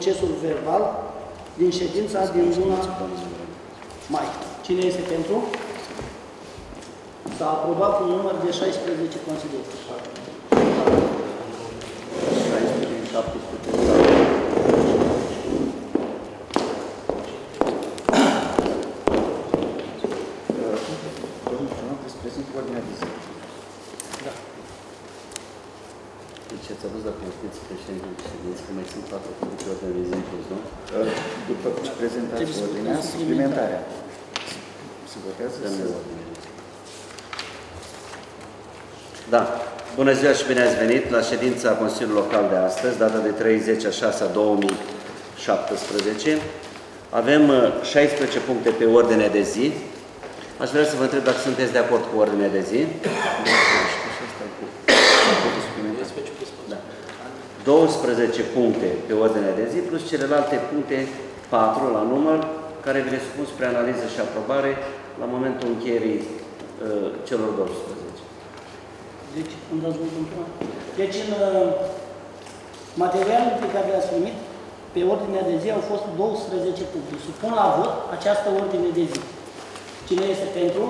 procesul verbal din ședința din luna mai. Cine este pentru? S-a aprobat cu un număr de 16 consilieri. 17 prezint ordinea de zi. Da. Deci ați adus la cunoștință președintele ședinței că mai sunt patru puncte de ordine de zi în plus, nu? După ce prezentați Trebuie să ordinea, votăm suplimentarea. Se votează? Dăm să- de ordine de zi. Da. Bună ziua și bine ați venit la ședința Consiliului Local de astăzi, data de 30 a 6 a 2017. Avem uh, 16 puncte pe ordine de zi. Aș vrea să vă întreb dacă sunteți de acord cu ordinea de zi. Da. 12 puncte pe ordinea de zi, plus celelalte puncte, 4 la număr, care vi le supun spre analiză și aprobare la momentul încheierii uh, celor 12. Deci, îmi dați votul într-una? Deci, în uh, materialul pe care le-ați primit, pe ordinea de zi au fost 12 puncte. Supun la vot această ordine de zi. Cine este pentru?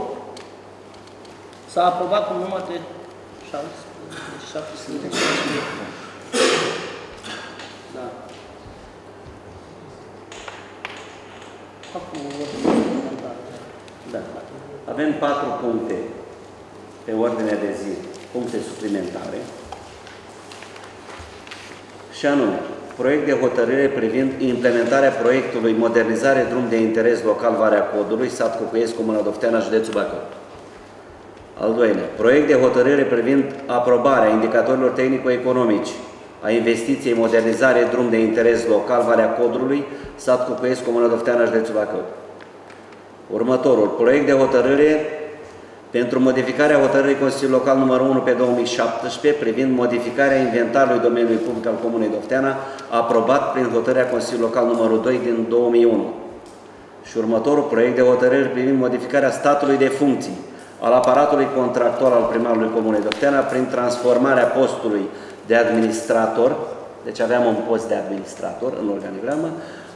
S-a aprobat cu număr de 17. Da. Acum, ordine suplimentară. Da. Avem patru puncte pe ordinea de zi, puncte suplimentare, și anume, proiect de hotărâre privind implementarea proiectului Modernizare Drum de Interes Local Varea Codului, sat Cucuiesc, Comuna Dofteana, județul Bacău. Al doilea, proiect de hotărâre privind aprobarea indicatorilor tehnico-economici a investiției modernizare drum de interes local Varea Codrului, sat Cucuiesc, Comuna Dofteana, județul Bacău. Următorul, proiect de hotărâre pentru modificarea hotărârii Consiliului Local numărul 1 pe 2017 privind modificarea inventarului domeniului public al Comunei Dofteana, aprobat prin hotărârea Consiliului Local numărul 2 din 2001. Și următorul proiect de hotărâre privind modificarea statului de funcții al aparatului contractual al primarului Comunei Dofteana prin transformarea postului de administrator, deci aveam un post de administrator în organigramă,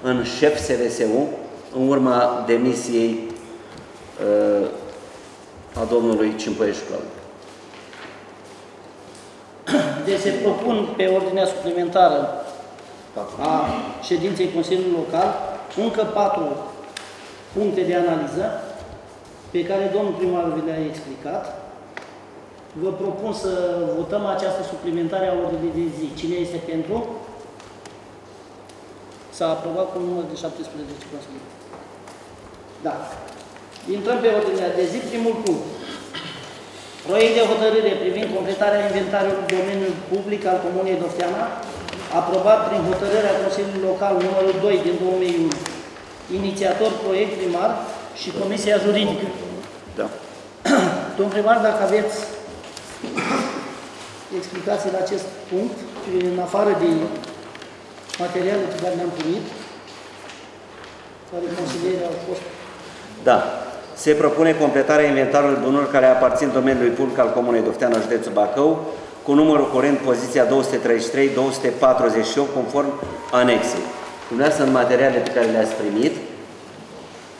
în șef SRSU, în urma demisiei uh, a domnului Cimpăieș Claudiu. Deci se propun pe ordinea suplimentară a ședinței Consiliului Local încă patru puncte de analiză pe care domnul primar vi le-a explicat. Vă propun să votăm această suplimentare a ordinii de zi. Cine este pentru? S-a aprobat cu un număr de 17 consilieri. Da. Intrăm pe ordinea de zi, primul punct. Proiect de hotărâre privind completarea inventarului domeniului public al Comunei Dofteana, aprobat prin hotărârea Consiliului Local numărul 2 din 2001. Inițiator proiect primar și Comisia Juridică. Da. Domn primar, dacă aveți explicații la acest punct, în afară de materialele pe care le-am primit, care consilierii au fost Da. Se propune completarea inventarului bunurilor care aparțin domeniului public al Comunei Dofteana, județul Bacău, cu numărul curent poziția 233-248, conform anexei. Dumneavoastră, în materialele pe care le-ați primit,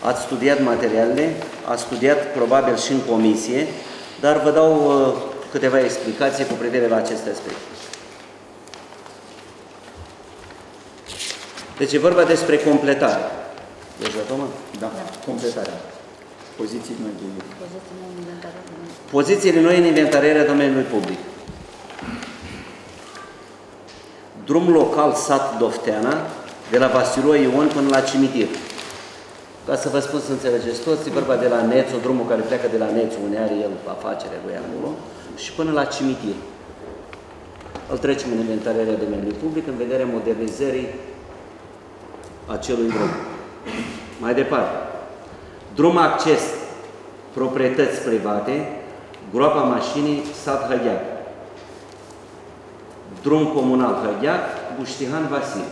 ați studiat materialele, ați studiat probabil și în comisie, dar vă dau uh, câteva explicații cu privire la aceste aspecte. Deci e vorba despre completare. Deci, Toma? Da. Completarea. Poziții noi de... Poziții nou inventară. Pozițiile noi în inventarierea domeniului public. Drum local sat Dofteana, de la Vasilua Ion până la cimitir. Ca să vă spun să înțelegeți toți, e vorba de la Nețu, drumul care pleacă de la Nețu, unde are el afacerea lui acolo, și până la cimitir. Îl trecem în inventarierea domeniului public în vederea modernizării acelui drum. Mai departe, drum acces proprietăți private, groapa mașinii, sat Hăgheac. Drum comunal Hăgheac, Buștihan Vasil.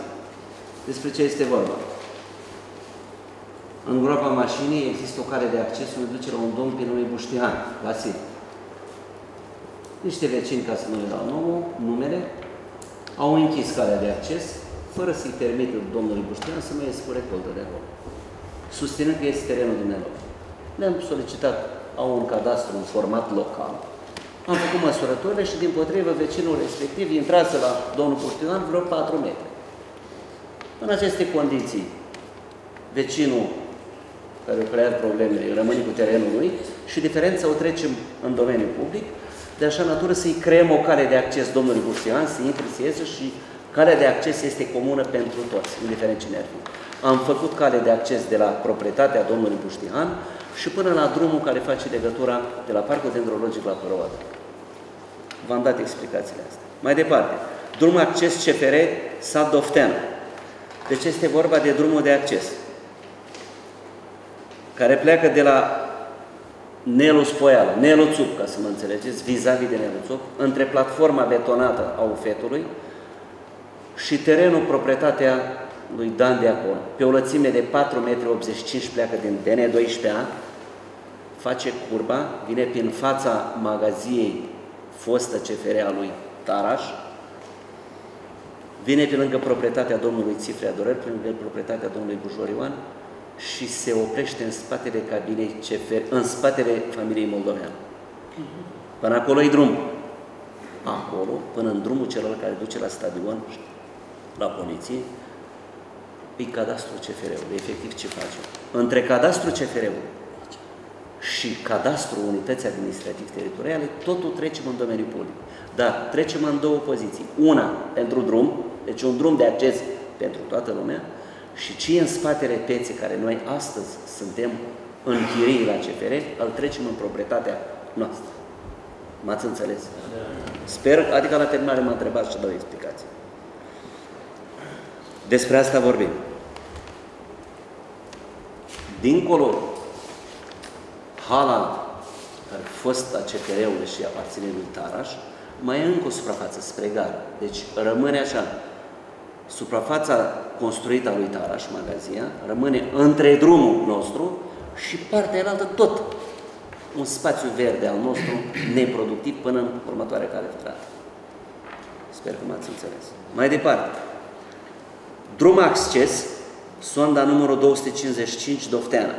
Despre ce este vorba? În groapa mașinii există o cale de acces unde duce la un domn pe nume Buștihan, Vasil. niște vecini, ca să nu le dau nouă, numele, au închis calea de acces, fără să-i permită domnului Buștian să mai ies cu recoltă de acolo, susținând că este terenul dumnealor. Le-am solicitat, au un cadastru în format local, am făcut măsurătorile și din potrivă vecinul respectiv intrase la domnul Puștinan vreo 4 metri. În aceste condiții, vecinul care a creat problemele rămâne cu terenul lui și diferența o trecem în domeniul public, de așa natură să-i creăm o cale de acces domnului Buștian, să intre, să iese și calea de acces este comună pentru toți, indiferent cine ar fi. Am făcut cale de acces de la proprietatea domnului Buștihan și până la drumul care face legătura de la Parcul Dendrologic la Păroată. V-am dat explicațiile astea. Mai departe, drumul acces CFR Sat Dofteană. Deci este vorba de drumul de acces care pleacă de la Nelu Spoială, Nelu Țup, ca să mă înțelegeți, vis-a-vis -vis de Nelu Țup, între platforma betonată a ufetului și terenul proprietatea lui Dan de acolo. Pe o lățime de 4,85 m pleacă din DN12A, face curba, vine prin fața magaziei fostă CFR a lui Taraș, vine pe lângă proprietatea domnului Țifrea Dorel, pe lângă proprietatea domnului Bujor Ioan și se oprește în spatele cabinei CFR, în spatele familiei Moldovean. Până acolo e drum. Acolo, până în drumul celălalt care duce la stadion, la poliție, e cadastru CFR-ului, efectiv ce face. Între cadastru CFR-ului și cadastru unității administrativ-teritoriale, totul trecem în domeniul public. Dar trecem în două poziții. Una pentru drum, deci un drum de acces pentru toată lumea, și ce în spatele peței care noi astăzi suntem în chirii la CFR, îl trecem în proprietatea noastră. M-ați înțeles? Sper, adică la terminare m-a întrebat și dau explicații. Despre asta vorbim. Dincolo, hala care a fost a CFR-ului și aparține lui Taraș, mai e încă o suprafață spre gară. Deci rămâne așa, suprafața construită a lui Taraș, magazia, rămâne între drumul nostru și partea elaltă tot un spațiu verde al nostru neproductiv până în următoarea cale ferată. Sper că m-ați înțeles. Mai departe, drum acces, sonda numărul 255 Dofteana.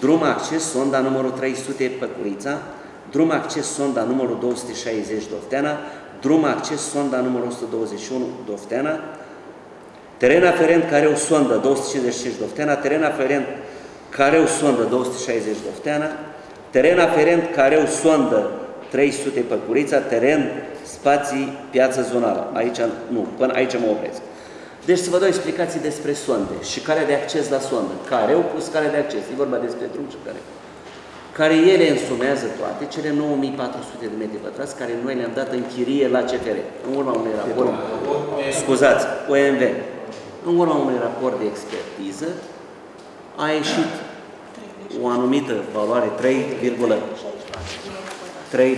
Drum acces, sonda numărul 300 Păcurița. Drum acces, sonda numărul 260 Dofteana. Drum acces, sonda numărul 121 Dofteana. Teren aferent care o sondă 255 Dofteana. Teren aferent care o sondă 260 Dofteana. Teren aferent care o sondă 300 Păcurița. Teren spații piață zonală. Aici, nu, până aici mă opresc. Deci să vă dau explicații despre sonde și calea de acces la sondă. Care au pus calea de acces, e vorba despre drum și care. Care ele însumează toate, cele 9400 de metri pătrați, care noi le-am dat în chirie la CFR, în urma unui raport, scuzați, OMV, în urma unui raport de expertiză, a ieșit o anumită valoare, 3,3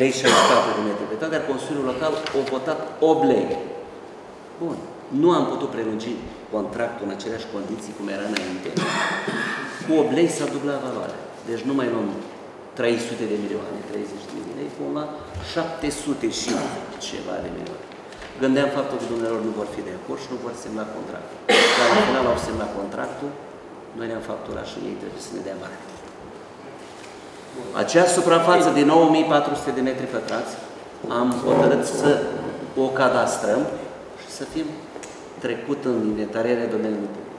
lei 64 de metri pătrați, dar Consiliul Local a votat 8 lei. Bun. Nu am putut prelungi contractul în aceleași condiții cum era înainte. Cu 8 lei s-a dublat valoarea. Deci nu mai luăm 300 de milioane, 30 de milioane, vom lua 700 și ceva de milioane. Gândeam faptul că dumneavoastră nu vor fi de acord și nu vor semna contractul. Dar la final au semnat contractul, noi ne-am facturat și ei trebuie să ne dea bani. Acea suprafață de 9400 de metri pătrați am hotărât să o cadastrăm și să fim trecut în inventarierea domeniului public.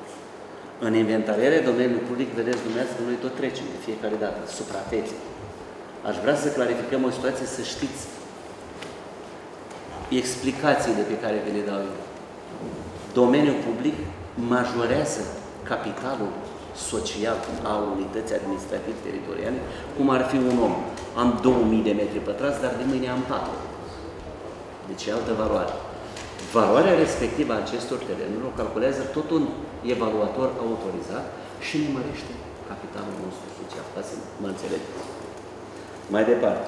În inventarierea domeniului public, vedeți dumneavoastră, noi tot trecem de fiecare dată, suprafețe. Aș vrea să clarificăm o situație, să știți explicațiile pe care vi le dau eu. Domeniul public majorează capitalul social a unității administrativ-teritoriale, cum ar fi un om. Am 2000 de metri pătrați, dar de mâine am 4. Deci e altă valoare. Valoarea respectivă a acestor terenuri o calculează tot un evaluator autorizat și ne mărește capitalul nostru social. Ca să mă înțelegeți. Mai departe.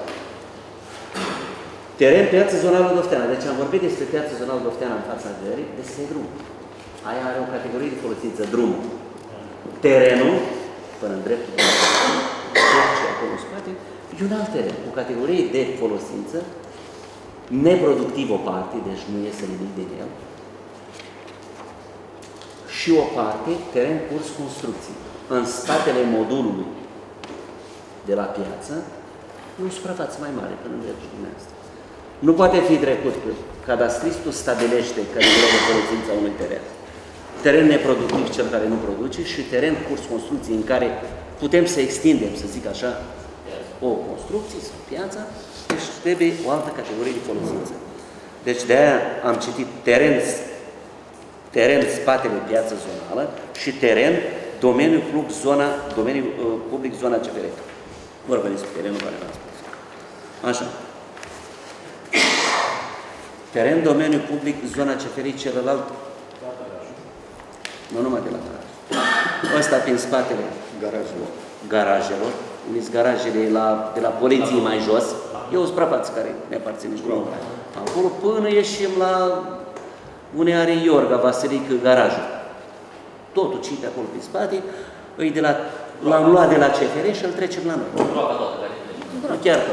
Teren, piață zonală Dofteana. Deci am vorbit despre piața zonală Dofteana în fața gării, despre drum. Aia are o categorie de folosință, drumul. Terenul, până în dreptul de ce acolo în spate, e un alt teren, cu categorie de folosință, neproductiv o parte, deci nu iese nimic din el, și o parte teren curs construcții. În spatele modulului de la piață, e o suprafață mai mare până în dreptul dumneavoastră. Nu poate fi trecut că cadastristul stabilește care e folosința unui teren. Teren neproductiv, cel care nu produce, și teren curs construcții în care putem să extindem, să zic așa, o construcție sau piața, deci trebuie o altă categorie de folosință. Deci de aia am citit teren, teren spatele piață zonală și teren domeniul public zona, domeniul uh, public zona CFR. Vorba despre terenul care v-am spus. Așa. Teren, domeniu public, zona CFR, celălalt, nu numai de la garaj. Ăsta prin spatele Garajul. garajelor, unii garajele la, de la poliție mai jos, e o suprafață care ne aparține și nouă. Acolo până ieșim la unde are Iorga, Vasilică, garajul. Totul ce pe acolo pe spate, îi de la, l-am luat de la CFR și îl trecem la noi. Nu chiar că.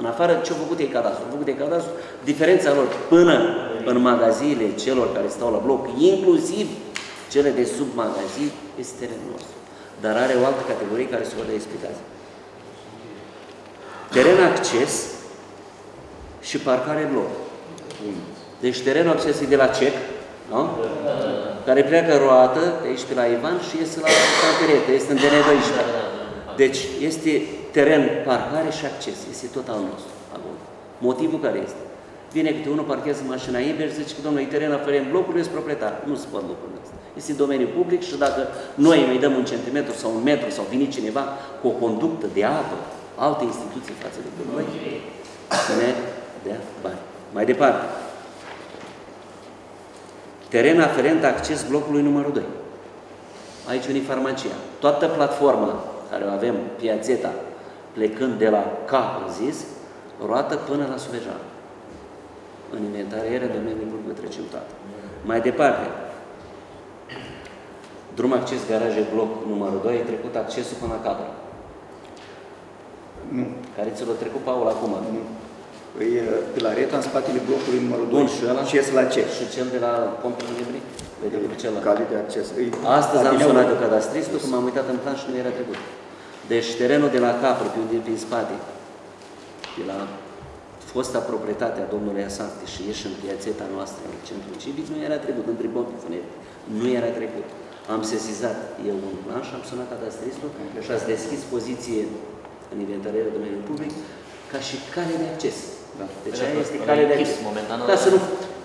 În afară ce au făcut ei cadastru. Au făcut ei cadastru, diferența lor până în magaziile celor care stau la bloc, inclusiv cele de sub magazii, este terenul nostru. Dar are o altă categorie care se vă dă explicație. Teren acces și parcare bloc. Deci terenul acces e de la CEC, nu? care pleacă roată de aici pe la Ivan și iese la Canterete, este în DN12. Deci este teren, parcare și acces, este tot al nostru acolo. Motivul care este? Vine câte unul, parchează mașina Iber, zice că domnule, e teren aferent blocului, este proprietar. Nu se pot lucrurile astea. Este domeniu public și dacă noi îi dăm un centimetru sau un metru sau vine cineva cu o conductă de apă, alte instituții față de noi, să ne dea bani. Mai departe. Teren aferent acces blocului numărul 2. Aici vine farmacia. Toată platforma care o avem, piațeta, plecând de la K, în zis, roată până la Suvejan. În inventariere de mediul public către cetate. Mai departe, drum acces garaje bloc numărul 2, e trecut accesul până la capăt. Nu. Care ți l-a trecut Paul acum. Nu. Îi pilareta în spatele blocului numărul 2. Bun, și ăla? Și ies la ce? Și cel de la Pompul Libri? Vede pe celălalt. Cale de acces. Îi Astăzi am adineaul- sunat de cadastristul, când m-am uitat în plan și nu era trecut. Deci terenul de la Capru, pe unde prin spate, de la fosta proprietate a domnului Asante și ieși în piațeta noastră, în centrul civic, nu era trecut, între Pompi Funeri. Nu era trecut. Am sesizat eu un plan și am sunat cadastristul și ați deschis poziție în inventariere domeniul public ca și cale de acces. Da. Deci Bine, aia este ăla cale de închis acces. momentan, Ca să nu...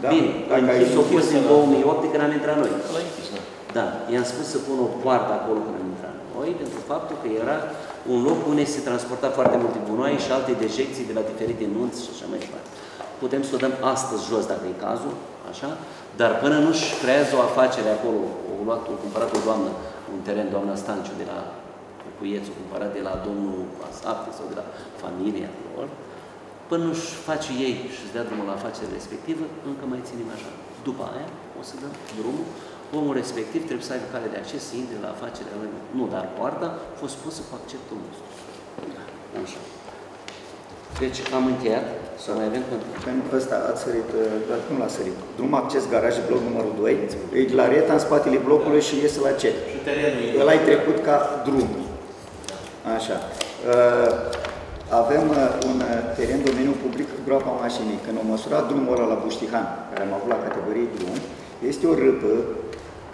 Da, Bine, dacă ai închis a închis, fost în da. 2008 când am intrat noi. Ăla e închis, da. Da, i-am spus să pun o poartă acolo când am intrat noi, pentru faptul că era un loc unde se transporta foarte multe gunoaie și alte dejecții de la diferite nunți și așa mai departe. Putem să o dăm astăzi jos, dacă e cazul, așa, dar până nu-și creează o afacere acolo, o luat, o cumpărat o doamnă, un teren, doamna Stanciu, de la Cuiețu, cumpărat de la domnul Asapte sau de la familia lor, până nu-și face ei și îți dea drumul la afacerea respectivă, încă mai ținem așa. După aia o să dăm drumul, omul respectiv trebuie să aibă cale de acces să intre la afacerea lui. Nu, dar poarta a fost pusă cu acceptul nostru. Așa. Deci am încheiat, să mai avem contact. Pentru că ăsta ați sărit, uh, dar nu l-a sărit. Drum acces garaj bloc numărul 2, îi la reta în spatele blocului și iese la ce? Și terenul e... Ăla ai trecut ca drum. Așa. Uh, Avem uh, un uh, teren domeniu public, groapa mașinii. Când am măsurat drumul ăla la Buștihan, care am avut la categorie drum, este o râpă,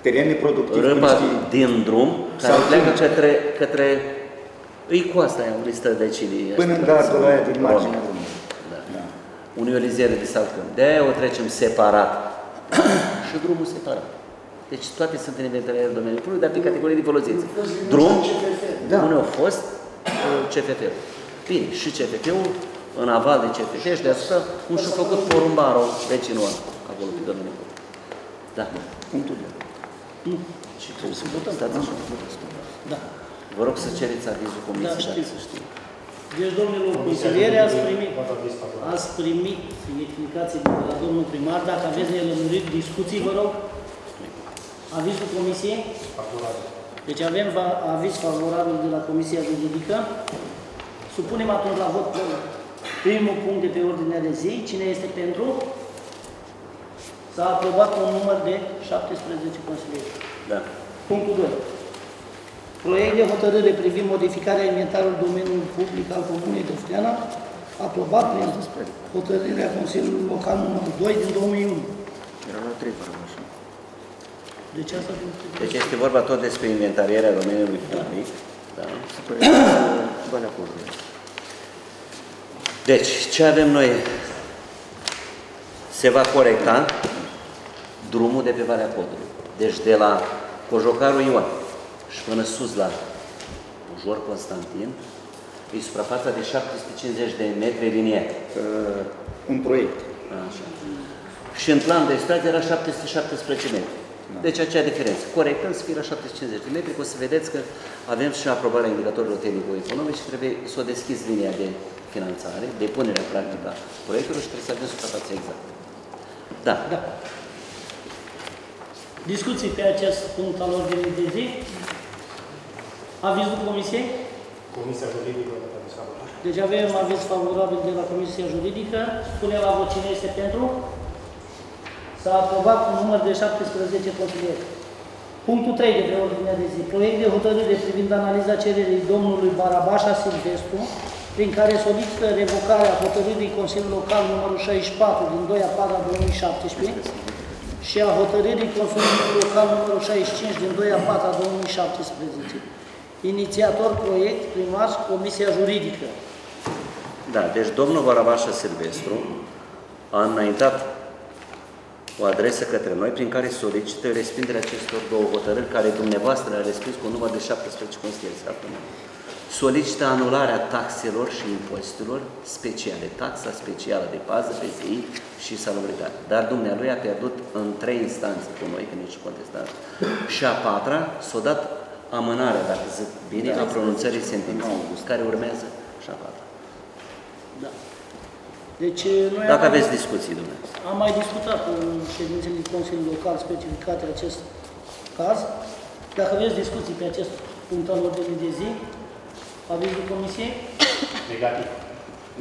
teren neproductiv. Râpa când știi- din drum, care Sau pleacă din- către, către îi coasta aia, unde stă decinii. Până în gardul aia din marginea drumului. Da. Da. Unii o liziere de salcăm. De aia o trecem separat. și drumul separat. Deci toate sunt în inventariarea domeniului public, dar pe categorii de folosință. Drum, Da. unde au fost uh, CFF-ul. Bine, și CFF-ul, în aval de CFF și deasupra, cum și-a făcut porumbarul vecinul ăla, acolo pe domeniul public. Da. Punctul de. Nu. Și trebuie să votăm. Stați așa. Da. Vă rog să cereți avizul Da, comisiei, știu. dacă să știu. Deci, domnilor consiliere, ați primit, ați primit explicații de la domnul primar. Dacă aveți nelămuriri, discuții, vă rog. Avizul comisiei? Deci avem va- aviz favorabil de la Comisia Juridică. Supunem atunci la vot Primul punct de pe ordinea de zi, cine este pentru? S-a aprobat un număr de 17 consilieri. Da. Punctul 2. Proiect de hotărâre privind modificarea inventarului domeniului public al Comunei Dofteana, aprobat prin hotărârea Consiliului Local numărul 2 din 2001. Era la 3 fără așa. Deci asta nu Deci este vorba tot despre inventarierea domeniului public. Da. Valea Codului. Deci, ce avem noi? Se va corecta drumul de pe Valea Codului. Deci de la Cojocarul Ioan și până sus la Ujor Constantin, e suprafața de 750 de metri linieri. Uh, un proiect. Așa. Și în plan de stat era 717 metri. Deci acea diferență. Corectăm să fie la 750 de metri, că o să vedeți că avem și aprobarea indicatorilor tehnico-economici și trebuie să o deschizi linia de finanțare, depunerea practică a proiectului și trebuie să avem suprafața exactă. Da. Da. Discuții pe acest punct al ordinii de zi. Avizul Comisiei? Comisia Juridică a discutat. Deci avem aviz favorabil de la Comisia Juridică. Spune la vot cine este pentru. S-a aprobat un număr de 17 consilieri. Punctul 3 de pe ordinea de zi. Proiect de hotărâre privind analiza cererii domnului Barabașa Silvestru, prin care solicită revocarea hotărârii Consiliului Local numărul 64 din 2 a 4 a 2017 și a hotărârii Consiliului Local numărul 65 din 2 a 4 a 2017. Inițiator proiect, primar, Comisia Juridică. Da, deci domnul Barabașa Silvestru a înaintat o adresă către noi prin care solicită respingerea acestor două hotărâri care dumneavoastră le-a respins cu un număr de 17 consilieri. Solicită anularea taxelor și impozitelor speciale, taxa specială de pază pe zi și salubritate. Dar dumnealui a pierdut în trei instanțe cu noi, că nici contestat, și a patra s-a dat amânarea, dacă zic bine, a pronunțării sentinței, care urmează și a patra. Da. Deci, noi Dacă am, aveți discuții, dumneavoastră. am mai discutat în ședințele Consiliului Local specificate acest caz. Dacă aveți discuții pe acest punct al ordinii de zi, avizul Comisiei? Negativ.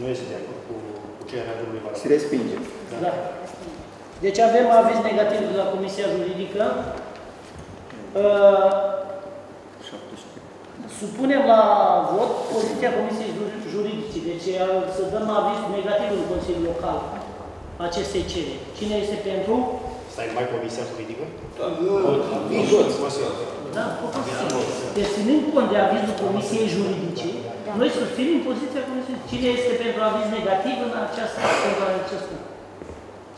Nu este de acord cu, cu cererea domnului Se Barabat. respinge. Da. Deci avem aviz negativ de la Comisia Juridică. Uh, Supunem la vot poziția Comisiei Juri- Juridice, deci uh, să dăm aviz negativ în Consiliul Local acestei cereri. Cine este pentru? Stai mai comisia juridică? Da, deci ținând cont de avizul Comisiei Juridice, noi susținem poziția Comisiei. Cine este pentru aviz negativ în această pentru acest punct?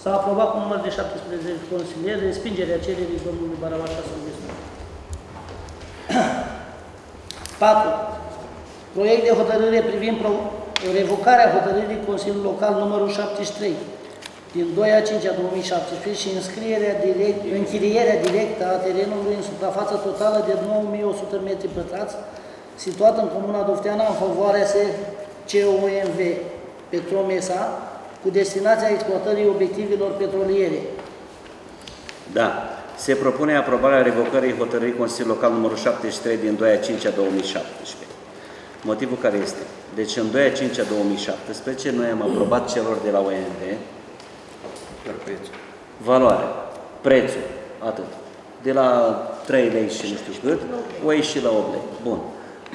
S-a aprobat cu număr de 17 consilieri respingerea cererii domnului Barabasa Silvestru. 4. Proiect de hotărâre privind pro- revocarea hotărârii Consiliului Local numărul 73 din 2 a 5 a 2017 și înscrierea direct, închirierea directă a terenului în suprafață totală de 9100 metri pătrați, situat în Comuna Dofteana în favoarea SCOMV Petromesa, cu destinația exploatării obiectivelor petroliere. Da. Se propune aprobarea revocării hotărârii Consiliului Local numărul 73 din 2 a 5 a 2017. Motivul care este? Deci în 2 a 5 a 2017 noi am aprobat celor de la OMV Doar prețul. valoarea, prețul, atât. De la 3 lei și nu știu cât, o ieși la 8 lei. Bun.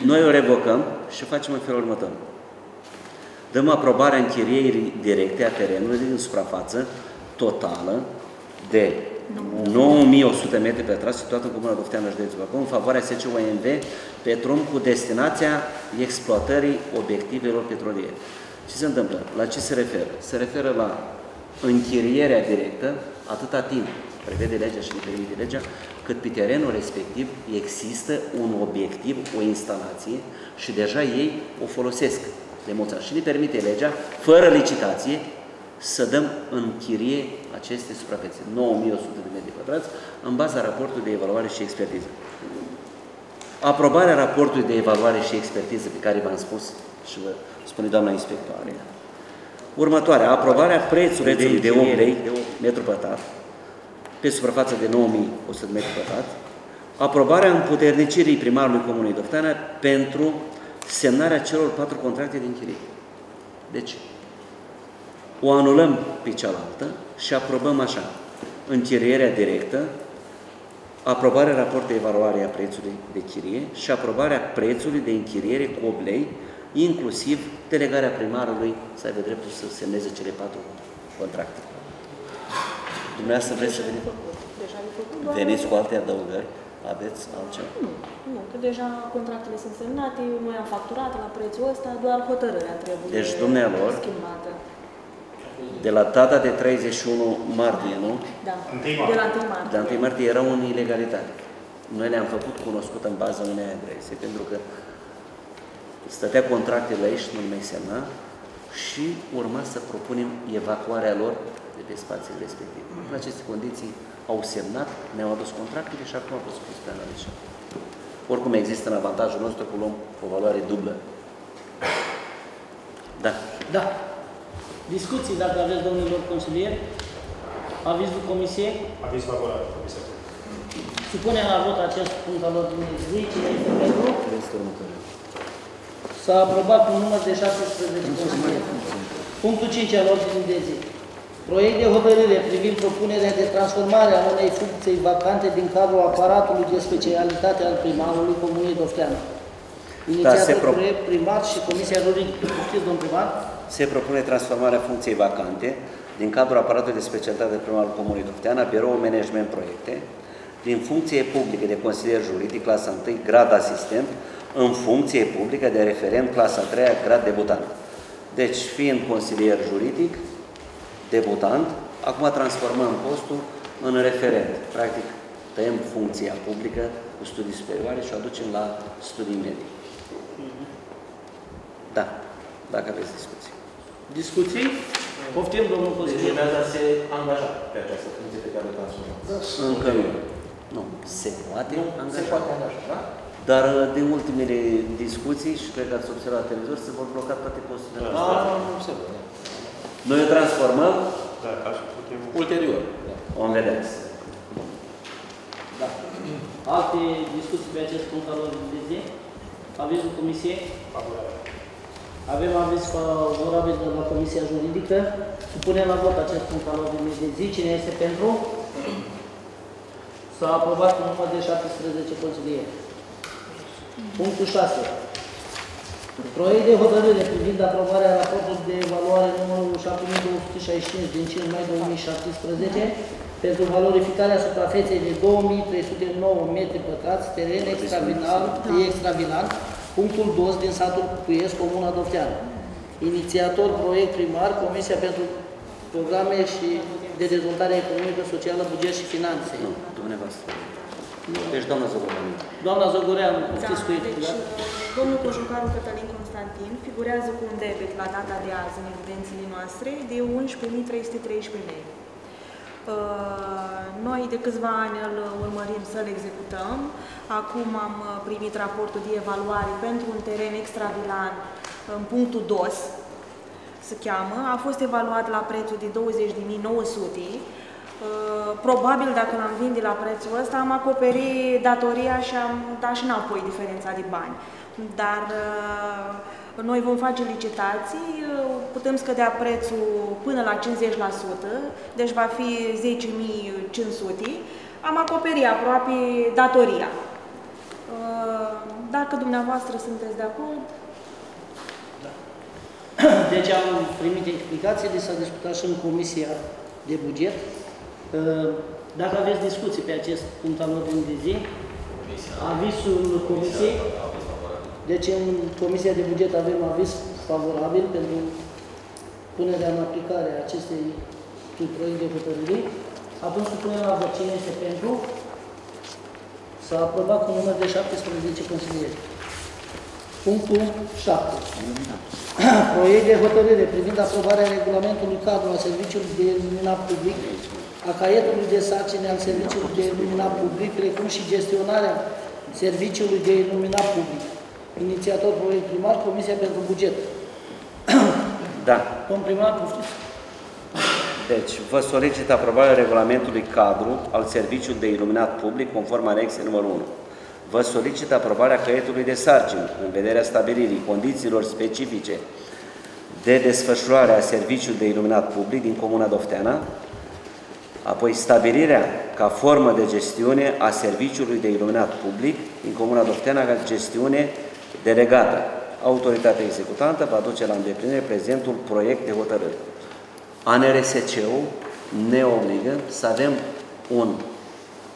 Noi o revocăm și facem în felul următor. Dăm aprobarea închirierii directe a terenului din suprafață totală de 9100 metri pătrați situat în Comuna Dofteană, județul Bacău, în favoarea SCOMV Petrom cu destinația exploatării obiectivelor petroliere. Ce se întâmplă? La ce se referă? Se referă la închirierea directă atâta timp, prevede legea și ne permite legea, cât pe terenul respectiv există un obiectiv, o instalație și deja ei o folosesc de mulți ani. Și ne permite legea, fără licitație, să dăm în chirie aceste suprafețe, 9100 de metri pătrați, în baza raportului de evaluare și expertiză. Aprobarea raportului de evaluare și expertiză pe care v-am spus și vă spune doamna inspectoare. Următoarea, aprobarea prețului de, de 8 lei de metru pătrat pe suprafață de 9100 de metri pătrați, aprobarea împuternicirii primarului Comunei Dofteana pentru semnarea celor patru contracte de închiriere. Deci, o anulăm pe cealaltă și aprobăm așa. Închirierea directă, aprobarea raportului de evaluare a prețului de chirie și aprobarea prețului de închiriere cu oblei, inclusiv delegarea primarului să aibă dreptul să semneze cele patru contracte. Dumneavoastră vreți să veniți? Deja ai făcut doar... Veniți cu alte adăugări? Aveți altceva? Nu, nu, că deja contractele sunt semnate, noi am facturat la prețul ăsta, doar hotărârea trebuie Deci, dumnealor, schimbată. De la data de 31 martie, nu? Da, Întâi de la 1 De martie. la 1 martie erau în ilegalitate. Noi le-am făcut cunoscut în baza unei adrese, pentru că stătea contractele aici, nu le mai semna, și urma să propunem evacuarea lor de pe spațiile respective. În aceste condiții au semnat, ne-au adus contractele și acum au fost pus pe analiză. Oricum există în avantajul nostru că luăm o valoare dublă. Da. Da. Discuții, dacă aveți, domnilor consilieri. Avizul comisiei. Aviz favorabil. Comisia. Supunem la vot acest punct al ordinii de zi. Cine este pentru? Este următorul. S-a aprobat un număr de 17 consilieri. Punctul 5 al ordinii de zi. Proiect de hotărâre privind propunerea de transformare a unei funcții vacante din cadrul aparatului de specialitate al primarului Comunei Dofteanu. Inițiator se pro- proiect primar și Comisia Juridică. Știți, domn primar? Se propune transformarea funcției vacante din cadrul aparatului de specialitate primarul Comunei Dufteana, Biroul Management Proiecte, din funcție publică de consilier juridic, clasa 1, grad asistent, în funcție publică de referent, clasa 3, grad debutant. Deci, fiind consilier juridic, debutant, acum transformăm postul în referent. Practic, tăiem funcția publică cu studii superioare și o aducem la studii medii. Da, dacă aveți discuții. Discuții? Poftim, domnul Deci consilier. urmează să se angaja pe această funcție pe care o transformăm. Încă nu. Nu, se poate Se angaja. poate angaja, da? Dar uh, din ultimele discuții, și cred că ați observat la televizor, se vor bloca toate posturile. Da, noastre. nu se vede. Noi o transformăm, Da, ca și putem... Ulterior. vom vedea. Da. Alte discuții pe acest punct al ordinii de zi? Avizul comisiei? Favorabil. Avem aviz favorabil de la Comisia Juridică. Supunem la vot acest punct al ordinii de zi. Cine este pentru? S-a aprobat un număr de 17 consilieri. Punctul 6. Proiect de hotărâre privind aprobarea raportului de evaluare numărul 7265 din 5 mai 2017 pentru valorificarea suprafeței de 2309 metri pătrați, teren extravilan, extravilan punctul 2 din satul Cucuiesc, Comuna Dofteanu. Inițiator proiect primar, Comisia pentru Programe și de Dezvoltare Economică, Socială, Buget și Finanțe. Nu, dumneavoastră. Deci, doamna Zăgoreanu. Doamna Zăgoreanu, poftiți cu deci, da? domnul Cojucaru Cătălin Constantin figurează cu un debit la data de azi în evidențele noastre de 11.313 lei. Uh, Noi de câțiva ani îl urmărim să-l executăm. Acum am uh, primit raportul de evaluare pentru un teren extravilan în punctul DOS, se cheamă. A fost evaluat la prețul de 20.900 Uh, Probabil dacă l-am vinde la prețul ăsta am acoperit datoria și am dat și înapoi diferența de bani. Dar uh, noi vom face licitații, uh, putem scădea prețul până la 50%, deci va fi 10.500. Am acoperit aproape datoria. Uh, Dacă dumneavoastră sunteți de acord, Deci am primit explicațiile, s-a discutat și în Comisia de Buget. Uh, Dacă aveți discuții pe acest punct al ordinii de zi, avizul Comisiei, deci în Comisia de Buget avem aviz favorabil pentru punerea în aplicare a acestei proiect de hotărâri. Atunci supunem la vot cine este pentru. S-a aprobat cu număr de 17 consilieri. Punctul 7. Proiect de hotărâre privind aprobarea regulamentului cadru al serviciului de iluminat public, a caietului de sarcini al serviciului de iluminat public, precum și gestionarea serviciului de iluminat public. Inițiator proiect primar, Comisia pentru Buget. Da. Domn primar, poftiți. Deci, vă solicit aprobarea regulamentului cadru al serviciului de iluminat public conform anexei numărul 1. Vă solicit aprobarea caietului de sarcini în vederea stabilirii condițiilor specifice de desfășurare a serviciului de iluminat public din Comuna Dofteana, apoi stabilirea ca formă de gestiune a serviciului de iluminat public din Comuna Dofteana ca gestiune delegată. Autoritatea executantă va duce la îndeplinire prezentul proiect de hotărâre. ANRSC-ul ne obligă să avem un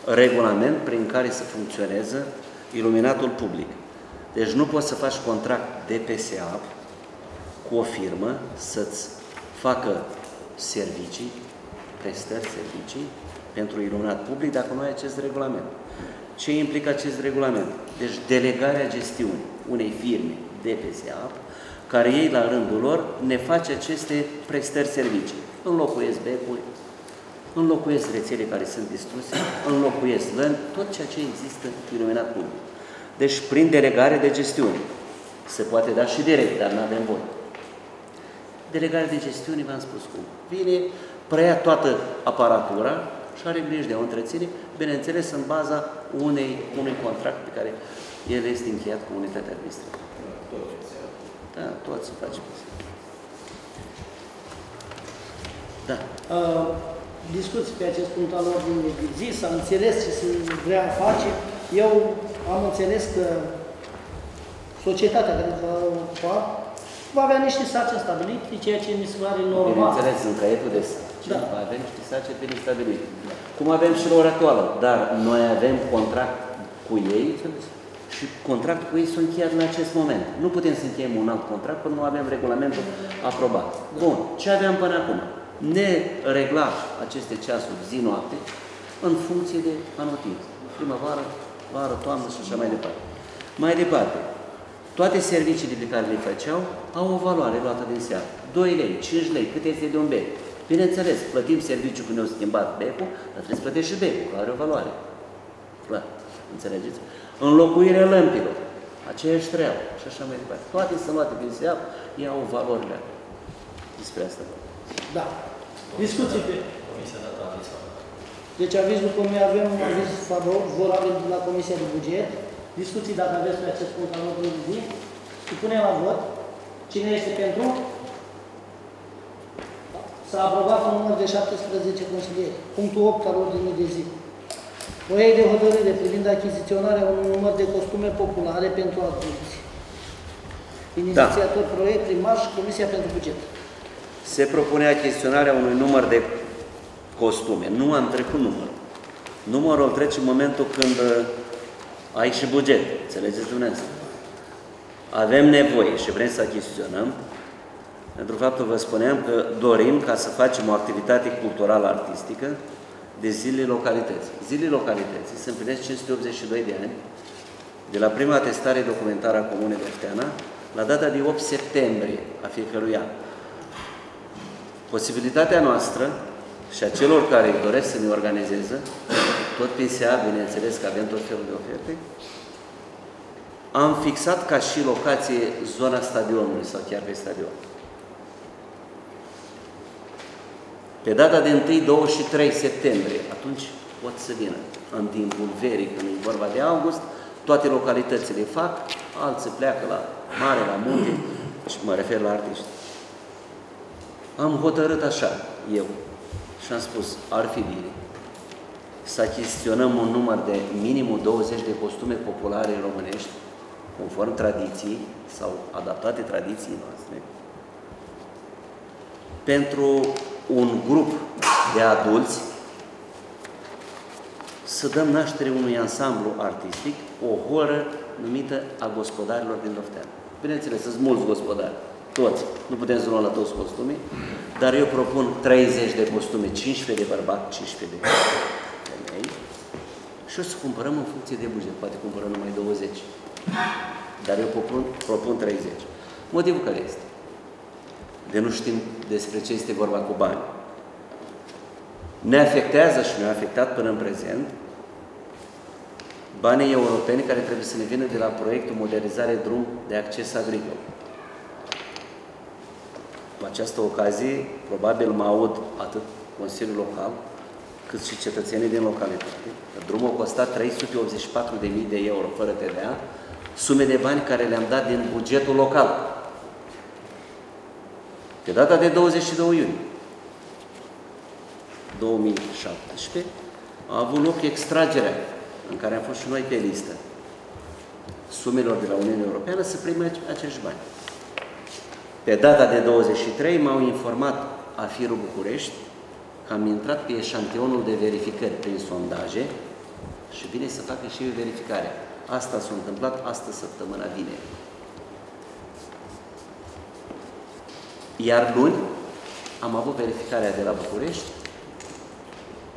regulament prin care să funcționeze iluminatul public. Deci nu poți să faci contract de PSA cu o firmă să-ți facă servicii, prestări servicii pentru iluminat public dacă nu ai acest regulament. Ce implică acest regulament? Deci delegarea gestiunii unei firme de PSA care ei la rândul lor ne face aceste prestări servicii. Înlocuiesc becuri, înlocuiesc rețele care sunt distruse, înlocuiesc lăni, tot ceea ce există iluminat public. Deci prin delegare de gestiune. Se poate da și direct, dar nu avem voie. Delegare de gestiune, v-am spus cum. Vine, preia toată aparatura și are grijă de o întreține, bineînțeles în baza unei, unui contract pe care el este încheiat cu unitatea administrativă. Da, toți se face posibil. Da. Uh, discuții pe acest punct al ordinii de zi, s-a înțeles ce se vrea face. Eu am înțeles că societatea care va ocupa va avea niște sarcini stabilite, ceea ce mi se pare normal. Bineînțeles, în caietul de sarcini Da. va avea niște sarcini bine stabilite. Cum avem și la ora actuală, dar noi avem contract cu ei și contractul cu ei s-a încheiat în acest moment. Nu putem să încheiem un alt contract până nu avem regulamentul aprobat. Bun, ce aveam până acum? Ne regla aceste ceasuri zi-noapte în funcție de anotimp. Primăvară, vară, toamnă și așa mai departe. Mai departe, toate serviciile pe care le făceau au o valoare luată din seară. 2 lei, 5 lei, cât este de un bec. Bineînțeles, plătim serviciul când ne-au schimbat becul, dar trebuie să plătești și becul, care are o valoare. Clar, înțelegeți? Înlocuirea lămpilor, aceeași treabă și așa mai departe. Toate sunt luate din seară, iau o valoare. Despre asta. Da. Discuții pe... Deci avizul cum avem un aviz favorabil de la Comisia de Buget. Discuții dacă aveți pe acest punct al ordinii de zi. Și punem la vot. Cine este pentru? S-a aprobat un număr de 17 consilieri. Punctul 8 al ordinii de zi. Proiect de hotărâre privind achiziționarea unui număr de costume populare pentru adulți. Inițiator proiect primar și Comisia pentru Buget. Se propune achiziționarea unui număr de costume. Nu am trecut numărul. Numărul trece în momentul când uh, ai și buget. Înțelegeți dumneavoastră? Avem nevoie și vrem să achiziționăm. Pentru faptul vă spuneam că dorim ca să facem o activitate culturală artistică de zilele localității. Zilele localității se împlinesc 582 de ani de la prima atestare documentară a Comunei de Arteana la data de 8 septembrie a fiecărui an. Posibilitatea noastră și a celor care îi doresc să ne organizeze, tot PSA, bineînțeles că avem tot felul de oferte, am fixat ca și locație zona stadionului sau chiar pe stadion. Pe data de 1, 2 și 3 septembrie, atunci pot să vină. În timpul verii, când e vorba de august, toate localitățile fac, alții pleacă la mare, la munte, și mă refer la artiști. Am hotărât așa, eu, și am spus, ar fi bine să achiziționăm un număr de minimum 20 de costume populare românești, conform tradiției sau adaptate tradiției noastre, pentru un grup de adulți să dăm naștere unui ansamblu artistic, o horă numită a gospodarilor din Loftean. Bineînțeles, sunt mulți gospodari, toți. Nu putem să luăm la toți costume, dar eu propun 30 de costume, 15 de bărbați, 15 de femei și o să cumpărăm în funcție de buget. Poate cumpărăm numai 20. Dar eu propun, propun 30. Motivul care este? De nu știm despre ce este vorba cu bani. Ne afectează și ne-a afectat până în prezent banii europeni care trebuie să ne vină de la proiectul Modernizare Drum de Acces Agricol. Cu această ocazie, probabil mă aud atât Consiliul Local, cât și cetățenii din localitate. Drumul a costat 384.000 de euro fără TVA, sume de bani care le-am dat din bugetul local. Pe data de 22 iunie 2017 a avut loc extragerea în care am fost și noi pe listă sumelor de la Uniunea Europeană să primă acești bani. Pe data de 23 m-au informat Afirul București că am intrat pe eșantionul de verificări prin sondaje și vine să facă și eu verificare. Asta s-a întâmplat astă săptămâna vineri. Iar luni am avut verificarea de la București,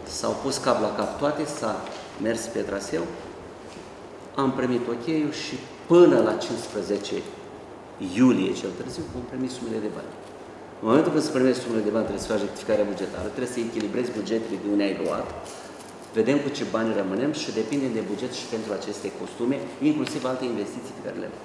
s-au pus cap la cap toate, s-a mers pe traseu, am primit ok și până la 15 iulie cel târziu vom primi sumele de bani. În momentul când se primești sumele de bani, trebuie să faci rectificarea bugetară, trebuie să echilibrezi bugetele de unde ai luat, vedem cu ce bani rămânem și depinde de buget și pentru aceste costume, inclusiv alte investiții pe care le avem.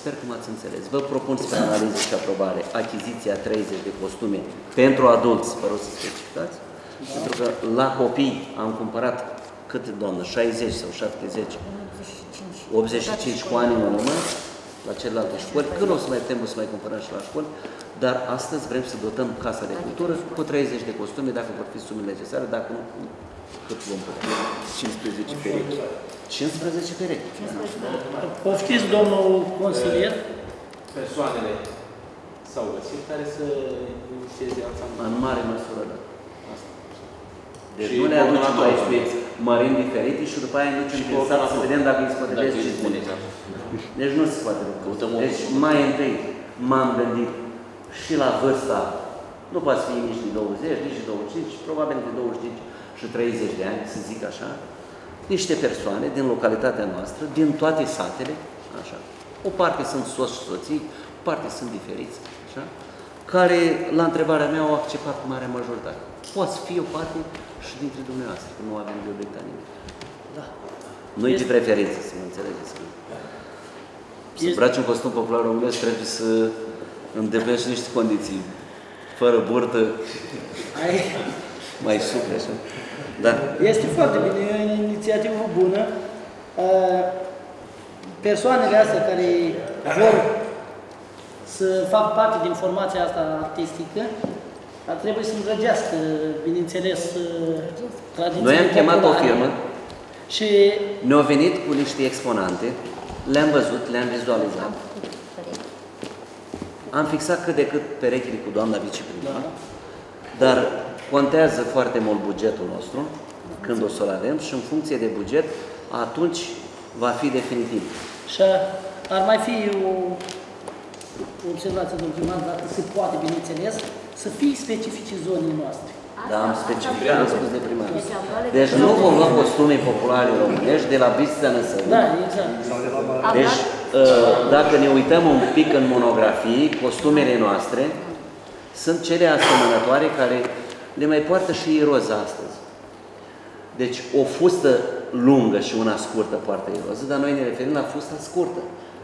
Sper că m-ați înțeles. Vă propun spre analiză și aprobare achiziția 30 de costume pentru adulți, vă rog să specificați, pentru că la copii am cumpărat cât, doamnă, 60 sau 70, 85 cu ani în urmă, la celelalte școli, când o să mai putem să mai cumpărăm și la școli, dar astăzi vrem să dotăm Casa de Cultură cu 30 de costume, dacă vor fi sume necesare, dacă nu, cât vom putea. 15 perechi. 15 perechi. Poftiți, domnul consilier? Persoanele s-au găsit care să inițieze ansamblu. În mare măsură, da. Asta. Deci Și nu ne aducem coordonatorul. 12 mărini diferite și după aia ne ducem pe sat să vedem dacă îi spotrivesc Dacă și îi spune. exact. Deci nu se poate lucru. Căutăm o- Deci mai întâi m-am gândit și la vârsta, nu poate fi nici de 20, nici de 25, probabil de 25 și 30 de ani, să zic așa, niște persoane din localitatea noastră, din toate satele, așa. O parte sunt soți și soții, o parte sunt diferiți, așa, care la întrebarea mea au acceptat cu mare majoritate. Poate fi o parte și dintre dumneavoastră, că nu avem de obiectat nimic. Da. Nu e de preferință, să mă înțelegeți. Să Este- îmbraci un costum popular românesc trebuie să îndeplinești niște condiții. Fără burtă, Ai, mai supre așa. Da. este foarte bine, e o inițiativă bună. Uh, Persoanele astea care vor să fac parte din formația asta artistică, ar trebui să îndrăgească, bineînțeles, uh, tradițiile Noi am chemat o populare. firmă, Și ne-au venit cu niște exponante, le-am văzut, le-am vizualizat, am fixat cât de cât perechile cu doamna viceprimar, dar contează foarte mult bugetul nostru, când o să-l avem și în funcție de buget, atunci va fi definitiv. Și ar mai fi o observație, domnul primar, dacă se poate, bineînțeles, să fie specifice zonii noastre. Da, am specificat, am spus de prima dată. Deci nu vom lua costume populare românești de la Bistrița Năsău. Da, exact. Deci, uh, dacă ne uităm un pic în monografii, costumele noastre sunt cele asemănătoare care le mai poartă și Iroza astăzi. Deci, o fustă lungă și una scurtă poartă Iroza, dar noi ne referim la fusta scurtă,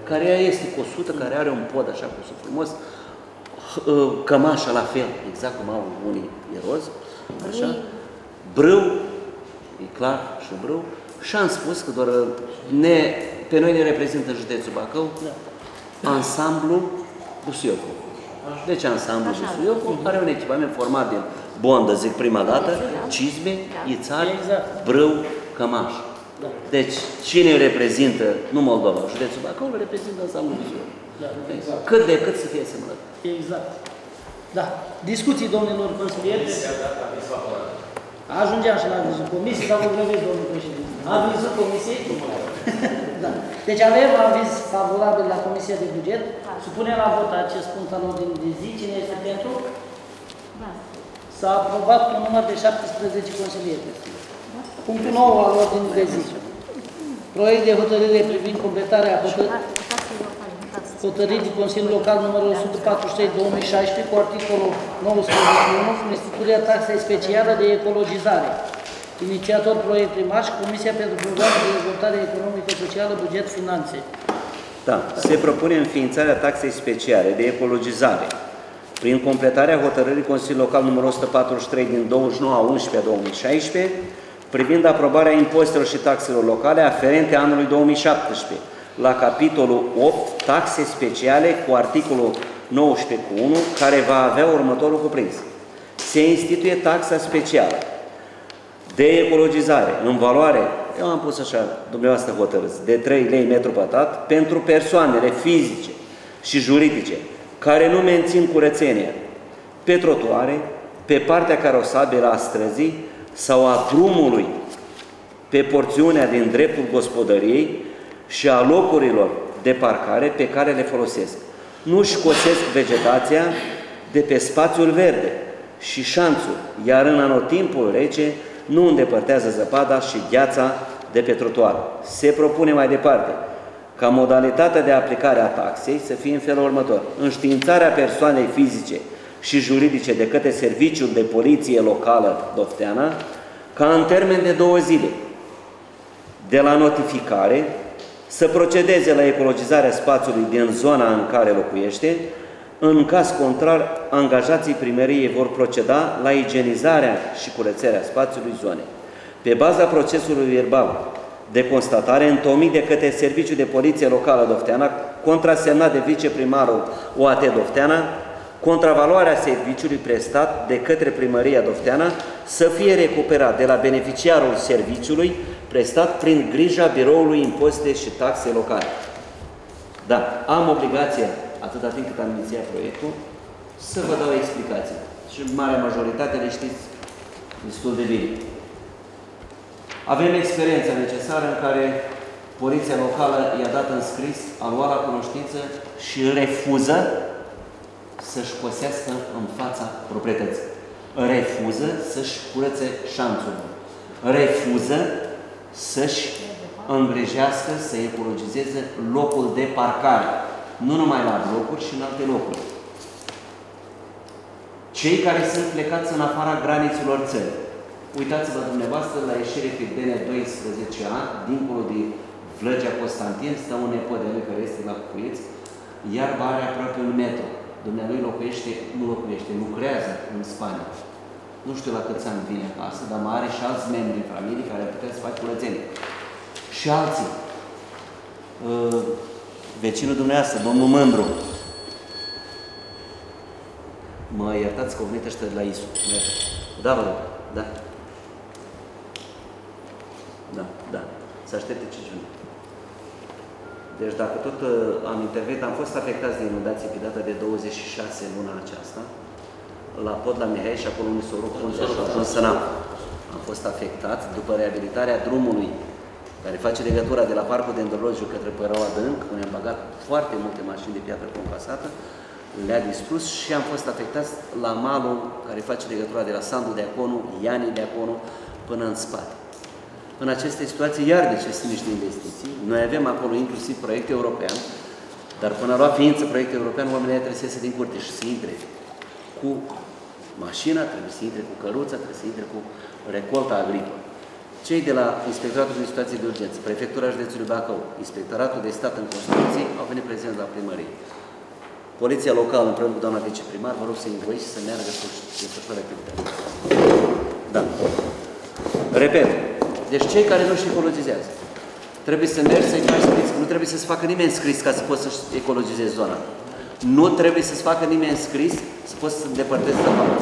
care ea este cosută, care are un pod așa cusut frumos, uh, cămașa la fel, exact cum au unii Iroz, așa, brâu, e clar, și brâu, și am spus că doar ne, pe noi ne reprezintă județul Bacău, ansamblu Busuiocu. Deci ansamblu Busuiocu are un echipament format din bondă, zic prima dată, cizme, ițari, Exact. brâu, cămaș. Deci cine îl reprezintă, nu Moldova, județul Bacău, îl reprezintă ansamblu Busuiocu. Da, Cât de cât să fie semnător. exact. Da. Discuții, domnilor consilieri. Ajungeam și la avizul comisiei, dar vă grăbesc, domnul președinte. Avizul comisiei? da. Deci avem aviz favorabil la Comisia de Buget. Supunem la vot acest punct al ordinii de zi. Cine este pentru? S-a aprobat cu număr de 17 consilieri. Punctul 9 al ordinii de zi. Proiect de hotărâre privind completarea hotărârii hotărârii Consiliului Local numărul 143-2016 cu articolul 19.1 cu instituirea taxei specială de ecologizare. Inițiator proiect primar și Comisia pentru Program de Dezvoltare Economică, Socială, Buget, Finanțe. Da, se propune înființarea taxei speciale de ecologizare prin completarea hotărârii Consiliului Local numărul 143 din 29 a 11 a 2016 privind aprobarea impozitelor și taxelor locale aferente anului 2017 la capitolul 8, taxe speciale cu articolul 19 cu 1, care va avea următorul cuprins. Se instituie taxa specială de ecologizare în valoare, eu am pus așa, dumneavoastră hotărâți, de 3 lei metru pătrat pentru persoanele fizice și juridice care nu mențin curățenia pe trotuare, pe partea carosabilă a străzii sau a drumului pe porțiunea din dreptul gospodăriei și a locurilor de parcare pe care le folosesc. Nu școsesc vegetația de pe spațiul verde și șanțul, iar în anotimpul rece nu îndepărtează zăpada și gheața de pe trotuar. Se propune mai departe ca modalitatea de aplicare a taxei să fie în felul următor. Înștiințarea persoanei fizice și juridice de către Serviciul de Poliție Locală Dofteana ca în termen de două zile de la notificare să procedeze la ecologizarea spațiului din zona în care locuiește, în caz contrar, angajații primăriei vor proceda la igienizarea și curățarea spațiului zonei. Pe baza procesului verbal de constatare întomit de către Serviciul de Poliție Locală Dofteana, contrasemnat de viceprimarul OAT Dofteana, contravaloarea serviciului prestat de către Primăria Dofteana să fie recuperat de la beneficiarul serviciului prestat prin grija Biroului Impozite și Taxe Locale. Da, am obligația, atâta timp cât am inițiat proiectul, să vă dau explicații. Și marea majoritate le știți destul de bine. Avem experiența necesară în care poliția locală i-a dat în scris, a luat la cunoștință și refuză să-și cosească în fața proprietății. Refuză să-și curățe șanțul. Refuză să-și îngrijească, să ecologizeze locul de parcare. Nu numai la blocuri, și în alte locuri. Cei care sunt plecați în afara granițelor țării. Uitați-vă dumneavoastră la ieșire pe DN12A, dincolo de Vlăgea Constantin, stă un nepot de care este la Cuieți, iar are aproape un metru. Dumnealui locuiește, nu locuiește, lucrează în Spania. Nu știu la câți ani vine acasă, dar mai are și alți membri în familie care ar putea să facă curățenie. Și alții. Uh, vecinul dumneavoastră, domnul Mândru. Mă iertați că au venit ăștia de la ISU. Da, vă rog. Da. Da, da. Să aștepte 5 minute. Deci dacă tot uh, am intervenit, am fost afectați de inundații pe data de 26 luna aceasta, la pod la Mihai și acolo unde s-o rupt și ajuns în apă. Am fost afectat după reabilitarea drumului care face legătura de la Parcul de Îndorlogiu către Părău Adânc, unde am băgat foarte multe mașini de piatră concasată, le-a distrus și am fost afectați la malul care face legătura de la Sandu de Aconu, Ianii de Aconu, până în spate. În aceste situații, iar de ce sunt niște investiții. Noi avem acolo inclusiv proiect european, dar până la ființă proiect european, oamenii trebuie să iese din curte și să intre cu mașina, trebuie să intre cu căruța, trebuie să intre cu recolta agricolă. Cei de la Inspectoratul de Situații de Urgență, Prefectura Județului Bacău, Inspectoratul de Stat în Construcții au venit prezenți la primărie. Poliția locală, împreună cu doamna viceprimar, vă rog să invoi și să meargă să desfășoare activitatea. Da. Repet, deci cei care nu-și ecologizează, trebuie să mergi să-i faci scris, nu trebuie să-ți facă nimeni scris ca să poți să-și ecologizezi zona. Nu trebuie să-ți facă nimeni scris să poți să îndepărtezi zăpadă.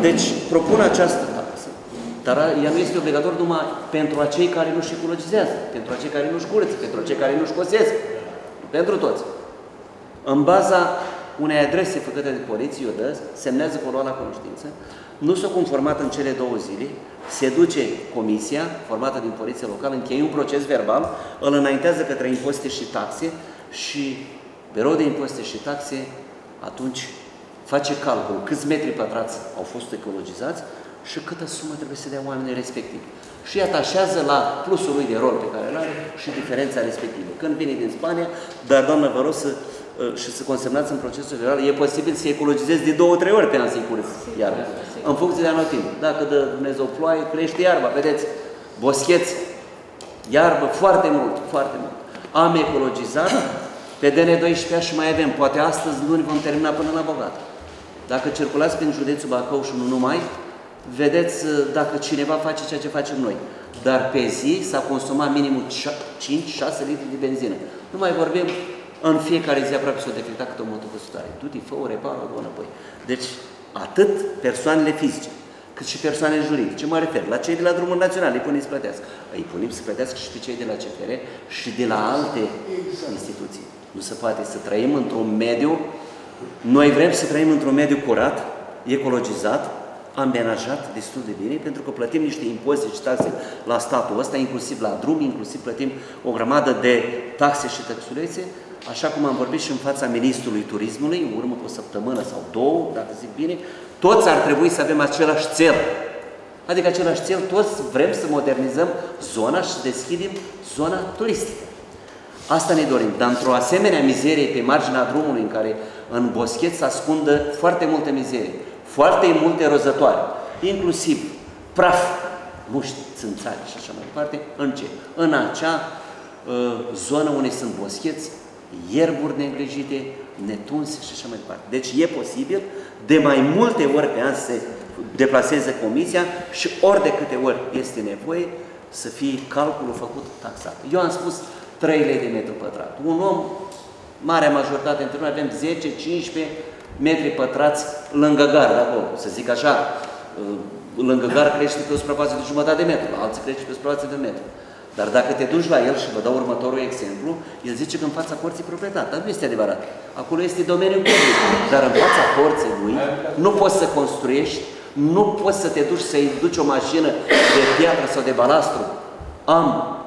Deci, propun această taxă, dar ea nu este obligatorie numai pentru acei care nu-și ecologizează, pentru acei care nu-și curăță, pentru acei care nu-și cosesc, pentru toți. În baza unei adrese făcute de poliție, o dă, semnează cu la cunoștință, nu s-a conformat în cele două zile, se duce comisia, formată din poliție locală, încheie un proces verbal, îl înaintează către impozite și taxe și Biroul de impozite și taxe atunci face calcul câți metri pătrați au fost ecologizați și câtă sumă trebuie să dea oamenii respectivi. Și atașează la plusul lui de rol pe care îl are și diferența respectivă. Când vine din Spania, dar doamnă vă rog să uh, și să consemnați în procesul general, e posibil să ecologizezi de două, trei ori pe an să-i curăți iarba. În funcție de anotimp. Dacă dă Dumnezeu ploaie, crește iarba, vedeți, boscheți, iarbă, foarte mult, foarte mult. Am ecologizat pe DN12 și mai avem, poate astăzi, luni, vom termina până la bogat. Dacă circulați prin județul Bacău și nu numai, vedeți uh, dacă cineva face ceea ce facem noi. Dar pe zi s-a consumat minimum 5-6 litri de benzină. Nu mai vorbim în fiecare zi aproape s-o defecta câte o motocăsutare. Du-te, fă o repară, o înapoi. Deci, atât persoanele fizice, cât și persoanele juridice. Mă refer la cei de la drumul național, îi punem să plătească. Îi punem să plătească și pe cei de la CFR și de la alte instituții. Nu se poate să trăim într-un mediu, noi vrem să trăim într-un mediu curat, ecologizat, amenajat destul de bine, pentru că plătim niște impozite și taxe la statul ăsta, inclusiv la drum, inclusiv plătim o grămadă de taxe și taxulețe, așa cum am vorbit și în fața Ministrului Turismului, în urmă cu o săptămână sau două, dacă zic bine, toți ar trebui să avem același cel. Adică același cel, toți vrem să modernizăm zona și să deschidem zona turistică. Asta ne dorim, dar într-o asemenea mizerie pe marginea drumului în care în boschet se ascundă foarte multe mizerie, foarte multe rozătoare, inclusiv praf, muști, țânțari și așa mai departe, în ce? În acea uh, zonă unde sunt boscheți, ierburi neglijite, netunse și așa mai departe. Deci e posibil de mai multe ori pe an să se deplaseze comisia și ori de câte ori este nevoie să fie calculul făcut taxat. Eu am spus 3 lei de metru pătrat. Un om, marea majoritate dintre noi, avem 10-15 metri pătrați lângă gar de acolo, să zic așa, uh, lângă gar crește pe o suprafață de jumătate de metru, alții crește pe o suprafață de metru. Dar dacă te duci la el și vă dau următorul exemplu, el zice că în fața porții proprietate, dar nu este adevărat. Acolo este domeniul public, dar în fața porții lui nu poți să construiești, nu poți să te duci să-i duci o mașină de piatră sau de balastru. Am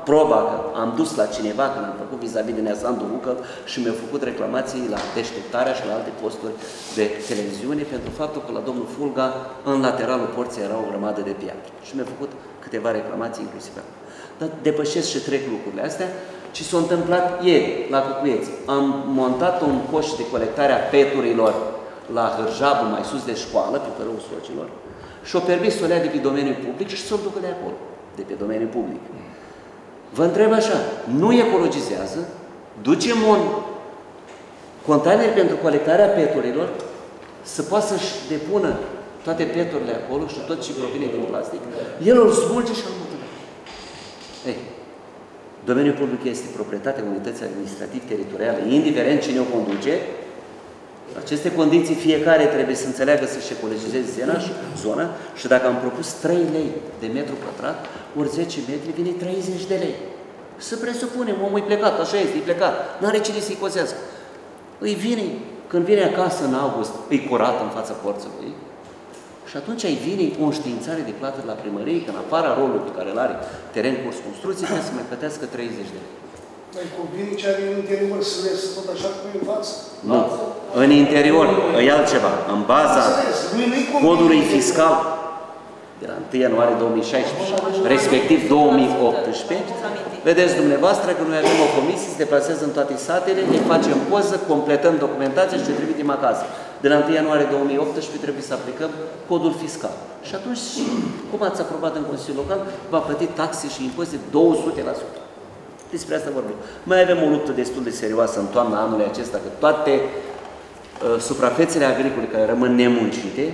proba că am dus la cineva când am făcut vis-a-vis de Neasandu Bucă și mi-au făcut reclamații la deșteptarea și la alte posturi de televiziune pentru faptul că la domnul Fulga, în lateralul porții, era o grămadă de piatră. Și mi-au făcut câteva reclamații inclusiv acolo. Dar depășesc și trec lucrurile astea, ci s-a întâmplat ieri, la Cucuieți. Am montat un coș de colectare a peturilor la Hârjabul, mai sus de școală, pe părăul sociilor, și o permis să o lea de pe domeniul public și să o ducă de acolo, de pe domeniul public. Vă întreb așa, nu ecologizează, ducem un container pentru colectarea peturilor, să poată să-și depună toate peturile acolo și tot ce provine din plastic, el îl smulge și îl mută. Ei, domeniul public este proprietatea unității administrativ-teritoriale, indiferent cine o conduce, aceste condiții fiecare trebuie să înțeleagă să-și ecologizeze zona și, zona și dacă am propus 3 lei de metru pătrat, ori 10 metri, vine 30 de lei. Să presupunem, omul e plecat, așa este, e plecat, nu are cine să-i cozească. Îi vine, când vine acasă în august, îi curat în fața porțului, și atunci îi vine o înștiințare de plată la primărie, că în afara rolului pe care îl are teren curs construcții, trebuie să mai plătească 30 de lei. Mai convine ce are în interior să le să tot așa cum e în față? Nu. În interior e altceva. În baza codului fiscal de la 1 ianuarie 2016, respectiv 2018, vedeți dumneavoastră că noi avem o comisie, se deplasează în toate satele, ne facem poză, completăm documentația și ne trimitem acasă. De la 1 ianuarie 2018 trebuie să aplicăm codul fiscal. Și atunci, cum ați aprobat în Consiliul Local, va plăti taxe și impozite 200%. Despre asta vorbim. Mai avem o luptă destul de serioasă în toamna anului acesta, că toate uh, suprafețele agricole care rămân nemuncite,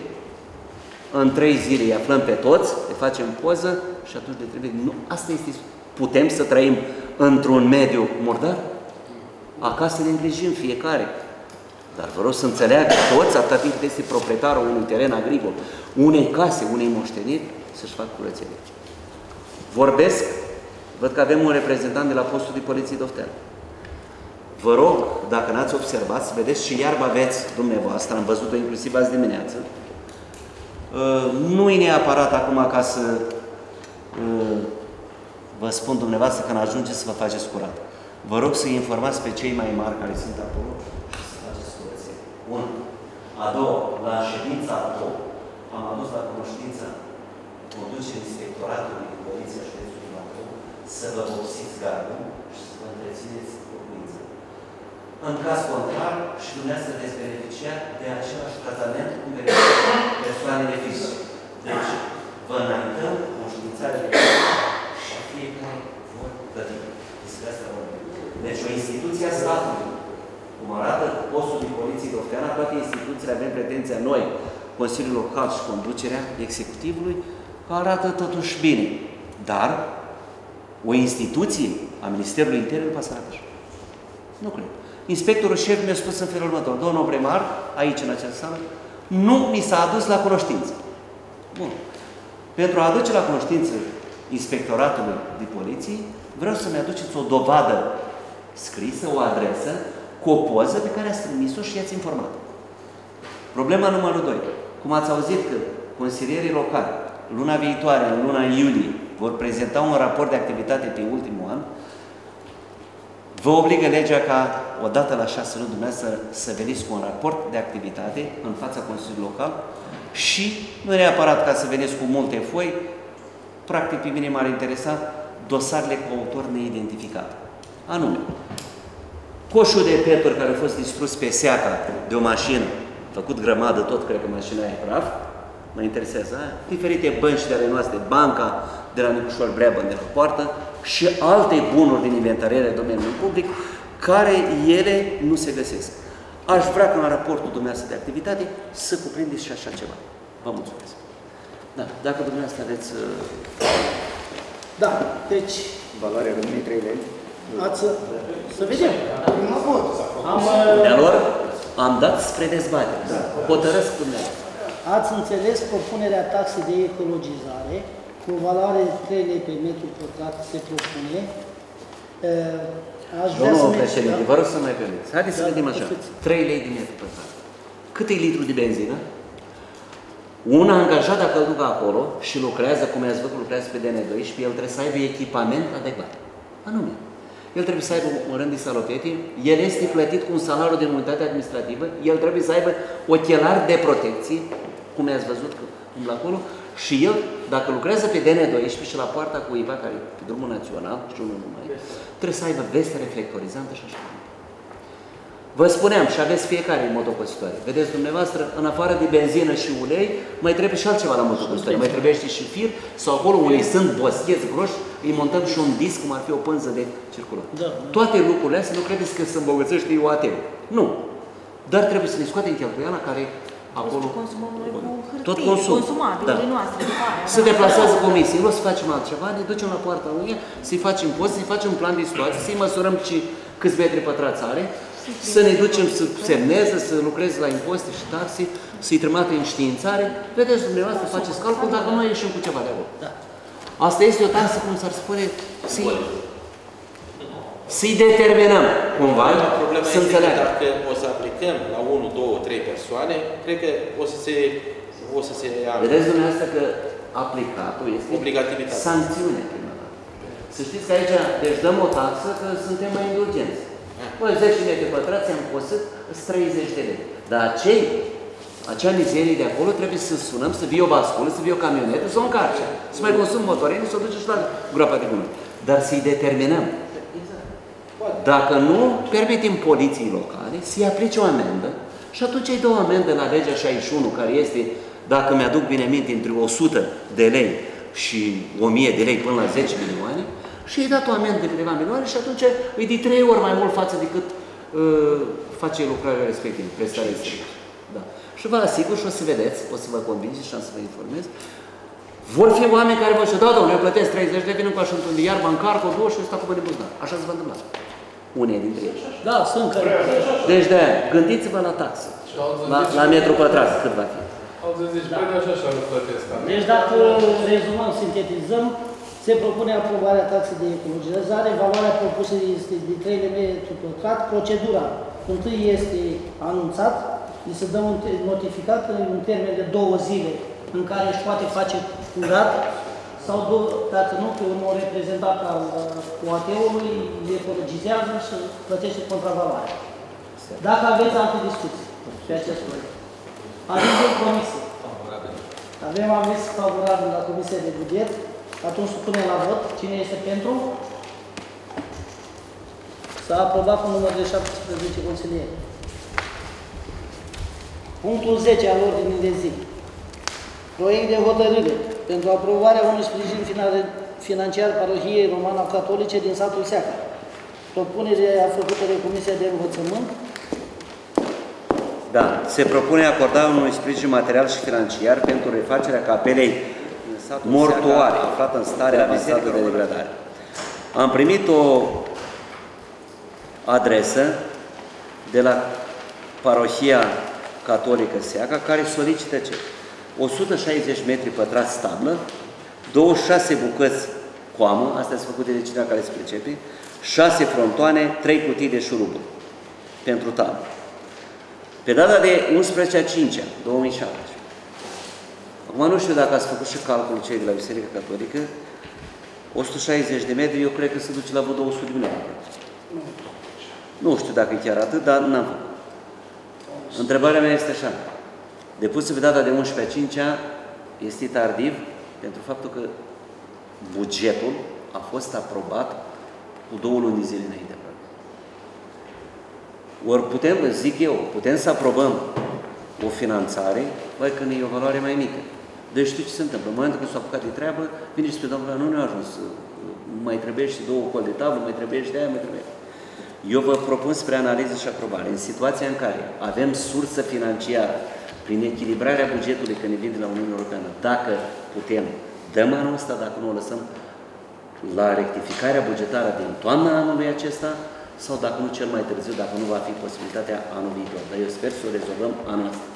în trei zile îi aflăm pe toți, le facem poză și atunci le trebuie... Nu, asta este... Putem să trăim într-un mediu murdar? Acasă ne îngrijim fiecare. Dar vă rog să înțeleagă toți, atât timp cât este proprietarul unui teren agricol, unei case, unei moșteniri, să-și facă curățenie. Vorbesc Văd că avem un reprezentant de la postul de poliție Doftean. Vă rog, dacă n-ați observat, să vedeți și iarba aveți dumneavoastră, am văzut-o inclusiv azi dimineață. Uh, nu e neapărat acum ca să uh, vă spun dumneavoastră când ajungeți să vă faceți curat. Vă rog să informați pe cei mai mari care sunt acolo 1. A doua, la ședința a doua, am adus la cunoștință conducerii inspectoratului din Poliția Județului Bacău să vă vopsiți gardul și să vă întrețineți locuința. În caz contrar, și dumneavoastră veți beneficia de același tratament cu persoanele fizice. Deci, vă înaintăm conștiințarea și fiecare vor plăti. Despre asta. Deci, o instituție a statului cum arată postul de poliție de Ofteana, toate instituțiile avem pretenția noi, Consiliul Local și conducerea executivului, că arată totuși bine. Dar o instituție a Ministerului Intern nu poate să arate așa. Nu cred. Inspectorul șef mi-a spus în felul următor, domnul primar, aici în această sală, nu mi s-a adus la cunoștință. Bun. Pentru a aduce la cunoștință inspectoratului de poliție, vreau să-mi aduceți o dovadă scrisă, o adresă, cu o poză pe care ați trimis-o și i-ați informat. Problema numărul 2. Cum ați auzit că consilierii locali, luna viitoare, în luna iulie, vor prezenta un raport de activitate pe ultimul an, vă obligă legea ca odată la șase luni dumneavoastră să veniți cu un raport de activitate în fața Consiliului Local și nu e neapărat ca să veniți cu multe foi, practic pe mine m-ar interesa dosarele cu autor neidentificat. Anume, coșul de peturi care a fost distrus pe seaca de o mașină, făcut grămadă tot, cred că mașina e praf, mă interesează aia, diferite bănci de ale noastre, banca de la Nicușor Breabăn de la poartă și alte bunuri din inventariere domeniului public, care ele nu se găsesc. Aș vrea ca în raportul dumneavoastră de activitate să cuprindeți și așa ceva. Vă mulțumesc. Da, dacă dumneavoastră aveți... uh, Da, deci Valoarea rămâne 3 lei. Ați, să vedem. Nu pot. Am, uh, De-alor, am dat spre dezbatere. Hotărăsc dumneavoastră. ați înțeles propunerea taxei de ecologizare cu o valoare de 3 lei pe metru pătrat se propune. Uh, Aș vrea să Domnul ne- președinte, da? vă rog să mai permiteți. Haideți să Da, vedem așa. puteți. 3 lei din metru pătrat. Cât e litru de benzină? Un angajat, dacă îl duc acolo și lucrează, cum i-ați văzut, lucrează pe DN12, el trebuie să aibă echipament adecvat. Anume, el trebuie să aibă un rând de salopete, el este plătit cu un salariu de unitate administrativă, el trebuie să aibă ochelari de protecție, cum i-ați văzut că umblă acolo, și el, dacă lucrează pe DN12 și la poarta cuiva care e pe drumul național, și unul numai, trebuie să aibă veste reflectorizantă și așa. mai departe. Vă spuneam și aveți fiecare în motocositoare. Vedeți dumneavoastră, în afară de benzină și ulei, mai trebuie și altceva la motocositoare. Mai trebuie și fir sau acolo unde sunt boscheți groși, îi montăm și un disc, cum ar fi o pânză de circulat. Da. Toate lucrurile astea nu credeți că se îmbogățește UAT. Nu. Dar trebuie să ne scoatem cheltuiala care acolo... consumăm noi cu hârtie, Tot consum. consumabilele noastre, după aia, Se da. deplasează comisiei, nu o să facem altceva, ne ducem la poarta unie, să-i facem post, să-i facem un plan de situație, să-i măsurăm și câți metri pătrați are, să ne ducem să semneze, să lucreze la impozite și taxe, să-i trimată în științare. Vedeți dumneavoastră, faceți calcul, dacă noi ieșim cu ceva de acolo. Da. Asta este o taxă, cum s-ar spune, să-i, să-i determinăm cumva, Problema să este că înțeleagă. dacă o să aplicăm la 1, 2, 3 persoane, cred că o să se, o să se ia Vedeți dumneavoastră că aplicatul este Obligativitate. sancțiune prima dată. Să știți că aici, deci dăm o taxă că suntem mai indulgenți. Bă, 10 metri pătrați am păsat, 30 de lei. Dar acei, acea mizerie de acolo trebuie să sunăm, să vie o basculă, să vie o camionetă, să o încarce. Să mai consum motorinul, să o duce și la groapa de gunoi. Dar să-i determinăm. Dacă nu, permitem poliției locale să-i aplice o amendă și atunci îi dă o amendă la legea 61, care este, dacă mi-aduc bine minte, între 100 de lei și 1000 de lei până la 10 milioane și îi dat o amendă de câteva milioane și atunci îi de 3 ori mai mult față decât uh, face lucrarea respectivă, prestarea respectivă. Da. Și vă asigur și o să vedeți, o să vă convingeți și am să vă informez, vor fi oameni care vor zice, da, domnule, eu plătesc 30 de vin cu așa într-un de iarbă, încarc o două și ăsta cu bani buzunar. Așa se va întâmpla. Unei dintre ei. Da, sunt care... Deci de gândiți-vă la taxă. La, la metru pătrat cât va fi. Au să zici, păi așa așa nu plătesc. Deci dacă rezumăm, sintetizăm, se propune aprobarea taxei de ecologizare, valoarea propusă este de 3 metri pătrat, procedura întâi este anunțat, îi se dă un te- notificat în un termen de două zile în care își poate face curat sau două, dacă nu, pe un reprezentant al uh, OAT-ului îi ecologizează și plătește contravaloarea. Dacă aveți alte discuții pe acest proiect. Avizul comisie. Avem aviz favorabil la Comisia de Buget. Atunci supunem la vot. Cine este pentru? S-a aprobat cu număr de 17 consilieri. Punctul 10 al ordinii de zi. Proiect de hotărâre pentru aprobarea unui sprijin finan- financiar parohiei romano-catolice din satul Seaca. Propunerea făcută de Comisia de Învățământ. Da, se propune acordarea unui sprijin material și financiar pentru refacerea capelei mortoare, aflată în stare avansată de degradare. Am primit o adresă de la parohia catolică Seaca, care solicită ce? 160 metri pătrați stablă, 26 bucăți coamă, astea sunt făcute de cineva care se pricepe, 6 frontoane, 3 cutii de șuruburi pentru tablă. Pe data de 11 a 5 -a, 2017. Acum nu știu dacă ați făcut și calculul cei de la Biserica Catolică, 160 de metri, eu cred că se duce la vreo 200 de milioane. Nu știu dacă e chiar atât, dar n-am făcut. Întrebarea mea este așa. Depusă pe data de 11 a 5 -a, este tardiv pentru faptul că bugetul a fost aprobat cu două luni de zile înainte. Ori putem, zic eu, putem să aprobăm o finanțare, băi, când e o valoare mai mică. Deci știu ce se întâmplă. În momentul când s-a apucat de treabă, vine și spune, domnule, nu ne-a ajuns, mai trebuie și două col de tablă, mai trebuie și de aia, mai trebuie. Eu vă propun spre analiză și aprobare. În situația în care avem sursă financiară prin echilibrarea bugetului când ne vine de la Uniunea Europeană, dacă putem, dăm anul ăsta, dacă nu o lăsăm la rectificarea bugetară din toamna anului acesta, sau dacă nu cel mai târziu, dacă nu va fi posibilitatea anul viitor. Dar eu sper să o rezolvăm anul ăsta.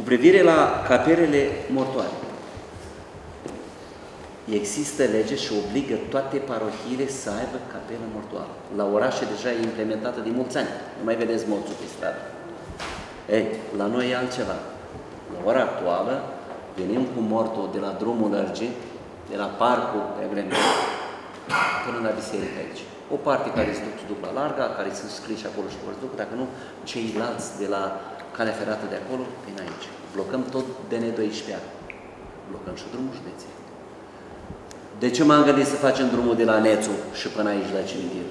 Cu privire la capelele mortoare, există lege și obligă toate parohiile să aibă capelă mortoară. La orașe deja e implementată de mulți ani. Nu mai vedeți morțul pe stradă. Ei, la noi e altceva. La ora actuală venim cu mortul de la drumul lărgii, de la parcul pe până la biserică aici. O parte care se duc, se duc la larga, care sunt scriși acolo și vor să duc, dacă nu, ceilalți de la calea ferată de acolo, vin aici. Blocăm tot DN12 Blocăm și drumul județei. De ce m-am gândit să facem drumul de la Nețu și până aici la cimitir?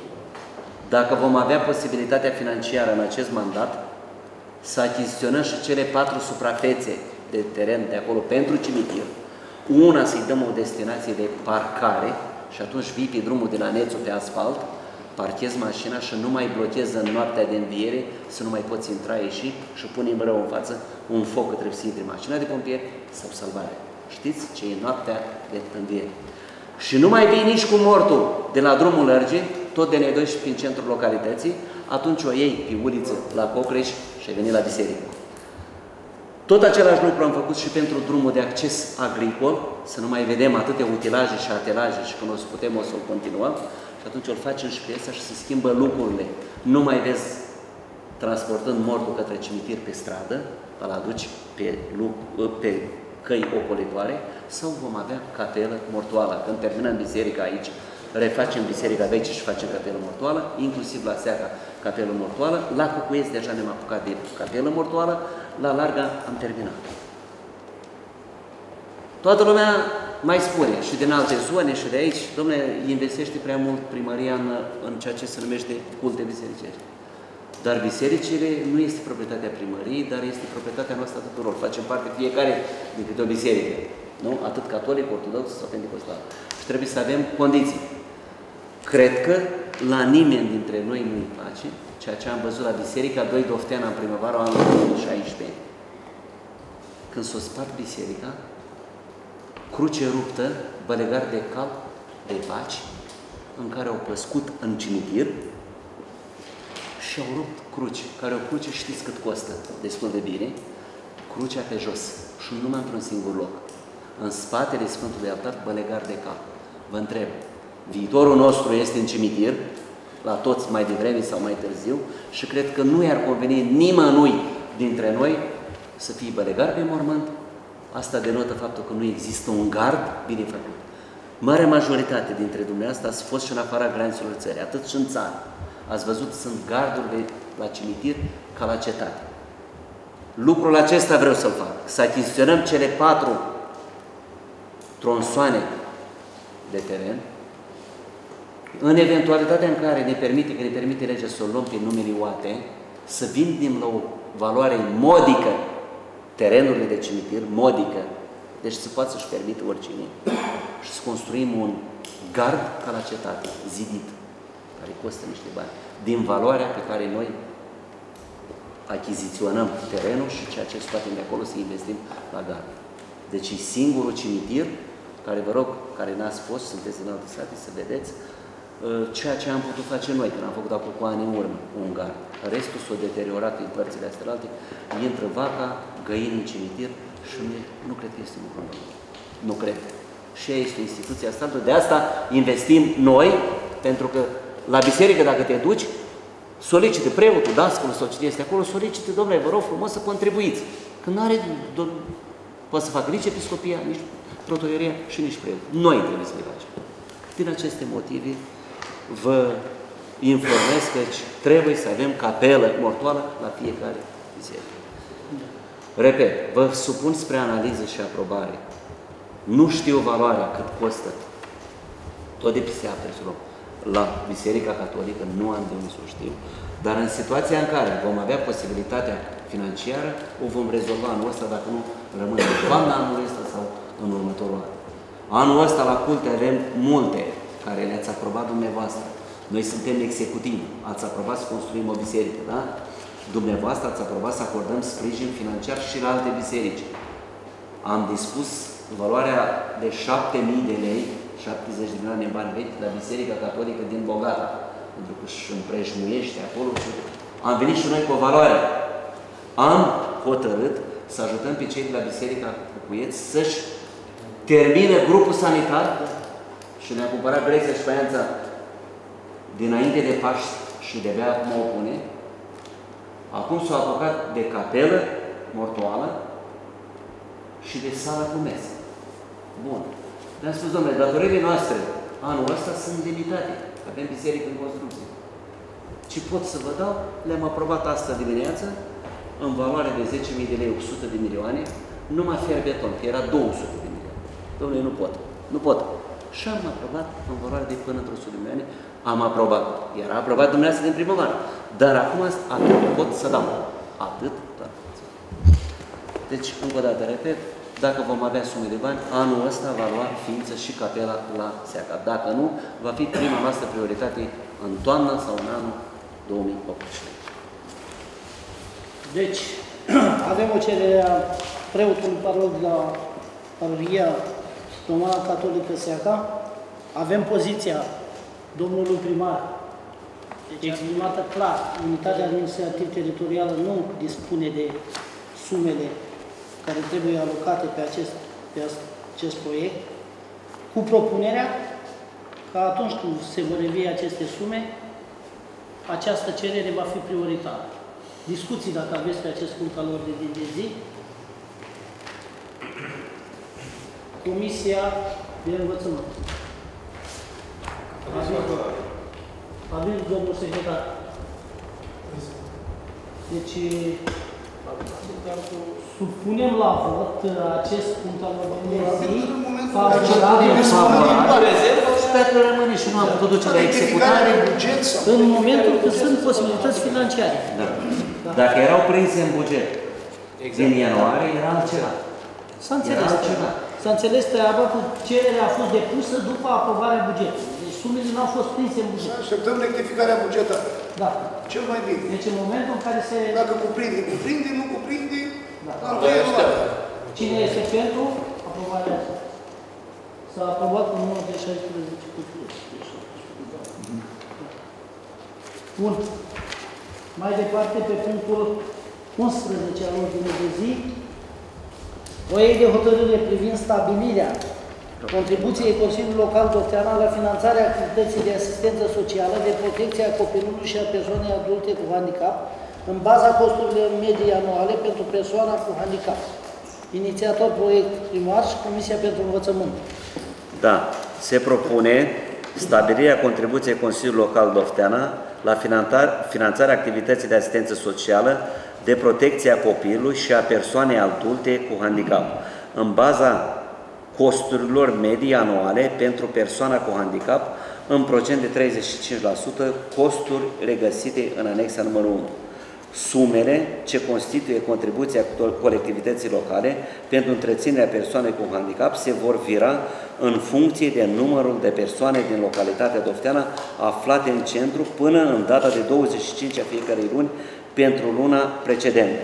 Dacă vom avea posibilitatea financiară în acest mandat, să achiziționăm și cele patru suprafețe de teren de acolo pentru cimitir, una să-i dăm o destinație de parcare, și atunci vii pe drumul de la Nețu pe asfalt, parchezi mașina și nu mai blochezi în noaptea de înviere, să nu mai poți intra, ieși și pune în rău în față un foc că trebuie să intri mașina de pompieri sau salvare. Știți ce e noaptea de înviere. Și nu mai vii nici cu mortul de la drumul lărgii, tot de ne și prin centrul localității, atunci o iei pe uliță la Cocreș și ai venit la biserică. Tot același lucru am făcut și pentru drumul de acces agricol, să nu mai vedem atâtea utilaje și atelaje și când o să putem o să-l continuăm și atunci îl facem și pe ăsta și se schimbă lucrurile. Nu mai vezi transportând mortul către cimitir pe stradă, îl aduci pe, pe căi ocolitoare sau vom avea capelă mortoală. Când terminăm biserica aici, refacem biserica veche și facem capelă mortoală, inclusiv la Seaca capelă mortoală, la Cucuiesc deja ne-am apucat de capelă mortoală, la Larga am terminat. Toată lumea mai spune și din alte zone și de aici, domnule, investește prea mult primăria în, în ceea ce se numește culte bisericești. Dar bisericile nu este proprietatea primăriei, dar este proprietatea noastră a tuturor. Facem parte fiecare din câte o biserică. Nu? Atât catolic, ortodox sau pentecostal. Și trebuie să avem condiții. Cred că la nimeni dintre noi nu-i place ceea ce am văzut la Biserica 2 Dofteana în primăvara anului 2016. Când s-o spart biserica, cruce ruptă, bălegar de cal, de paci, în care au păscut în cimitir și au rupt cruci, care o cruce știți cât costă, destul de bine, crucea pe jos și numai într-un singur loc. În spatele Sfântului Altar, bălegar de cal. Vă întreb, viitorul nostru este în cimitir, la toți mai devreme sau mai târziu și cred că nu i-ar conveni nimănui dintre noi să fie bălegar pe mormânt. Asta denotă faptul că nu există un gard bine făcut. Marea majoritate dintre dumneavoastră ați fost și în afara granițelor țării, atât și în țară. Ați văzut, sunt garduri de, la cimitir ca la cetate. Lucrul acesta vreau să-l fac. Să achiziționăm cele patru tronsoane de teren, în eventualitatea în care ne permite, că ne permite legea să o luăm pe numele UAT, să vindem la o valoare modică terenurile de cimitir, modică, deci să poată să-și permite oricine, și să construim un gard ca la cetate, zidit, care costă niște bani, din valoarea pe care noi achiziționăm terenul și ceea ce scoatem de acolo să investim la gard. Deci e singurul cimitir care vă rog, care n-ați fost, sunteți în alte state, să vedeți, uh, ceea ce am putut face noi, când am făcut acum cu ani în urmă, ungar. Restul s-a deteriorat în părțile astea alte, intră vaca, găini în cimitir și nu, nu cred că este un problem. Nu cred. Și ea este instituția statului. De asta investim noi, pentru că la biserică, dacă te duci, solicite preotul, dascălul sau cine este acolo, solicite, domnule, vă rog frumos să contribuiți. Că nu are, poate să facă nici episcopia, nici protoieria și nici preot. Noi trebuie să le facem. Din aceste motive, vă informez că trebuie să avem capelă mortoală la fiecare biserică. Repet, vă supun spre analiză și aprobare. Nu știu valoarea cât costă tot de pisea la Biserica Catolică, nu am de unde să o știu, dar în situația în care vom avea posibilitatea financiară, o vom rezolva anul ăsta, dacă nu rămâne în toamna anului ăsta sau în următorul an. Anul ăsta la culte avem multe care le-ați aprobat dumneavoastră. Noi suntem executivi. Ați aprobat să construim o biserică, da? Dumneavoastră ați aprobat să acordăm sprijin financiar și la alte biserici. Am dispus valoarea de 7.000 de lei, 70 de milioane în bani vechi, la Biserica Catolică din Bogata, pentru că își împrejmuiește acolo și am venit și noi cu o valoare. Am hotărât să ajutăm pe cei de la Biserica Cucuieți să-și termine grupul sanitar și ne-a cumpărat Grecia și faianța dinainte de Paști și de bea acum o pune. Acum s-a apucat de capelă mortoală și de sală cu mese. Bun. Le-am spus, domnule, datoriile noastre anul ăsta sunt limitate. Avem biserică în construcție. Ce pot să vă dau? Le-am aprobat asta dimineață în valoare de 10.000 de lei, 100 de milioane, numai fer beton, că era 200 de milioane. Domnule, nu pot. Nu pot. Și am aprobat în valoare de până într-o 100 de milioane. Am aprobat. Era aprobat dumneavoastră din primăvară. Dar acum atât pot să dau. Atât, da. Deci, încă o dată, repet, dacă vom avea sume de bani, anul ăsta va lua ființă și capela la SEACA. Dacă nu, va fi prima noastră prioritate în toamnă sau în anul 2018. Deci, avem o cerere a preotului parol de la parohia Romana Catolică Seaca, avem poziția domnului primar, deci exprimată clar, unitatea administrativ teritorială nu dispune de sumele care trebuie alocate pe acest, pe acest proiect, cu propunerea că atunci când se vor revie aceste sume, această cerere va fi prioritară discuții, dacă aveți pe acest punct al ordinii de zi. Comisia de Învățământ. Aveți, domnul secretar. Deci, supunem la vot acest punct al ordinii de zi, favorabil, dacă rămâne și nu am putut duce la executare, în momentul când sunt posibilități financiare. Da. Dacă erau prinse în buget exact. din ianuarie, era altceva. S-a înțeles ceva. S-a înțeles treaba că cererea a fost depusă după aprobarea bugetului. Deci sumele nu au fost prinse în buget. Așteptăm rectificarea bugetară. Da. Cel mai bine. Deci în momentul în care se... Dacă cuprinde, cuprinde, nu cuprinde, da. Cine este pentru aprobarea asta? S-a aprobat cu numărul de 16 cu Bun. Mai departe, pe punctul 11 al ordinii de zi, proiect de hotărâre privind stabilirea contribuției Consiliului Local Doctreana la finanțarea activității de asistență socială, de protecție a copilului și a persoanei adulte cu handicap, în baza costurilor medii anuale pentru persoana cu handicap. Inițiator proiect primar și Comisia pentru Învățământ. Da, se propune stabilirea contribuției Consiliului Local Dofteana la finanțarea activității de asistență socială, de protecție a copilului și a persoanei adulte cu handicap, în baza costurilor medii anuale pentru persoana cu handicap, în procent de 35%, costuri regăsite în anexa numărul 1. Sumele ce constituie contribuția colectivității locale pentru întreținerea persoanei cu handicap se vor vira în funcție de numărul de persoane din localitatea Dofteana aflate în centru până în data de 25 a fiecarei luni pentru luna precedentă.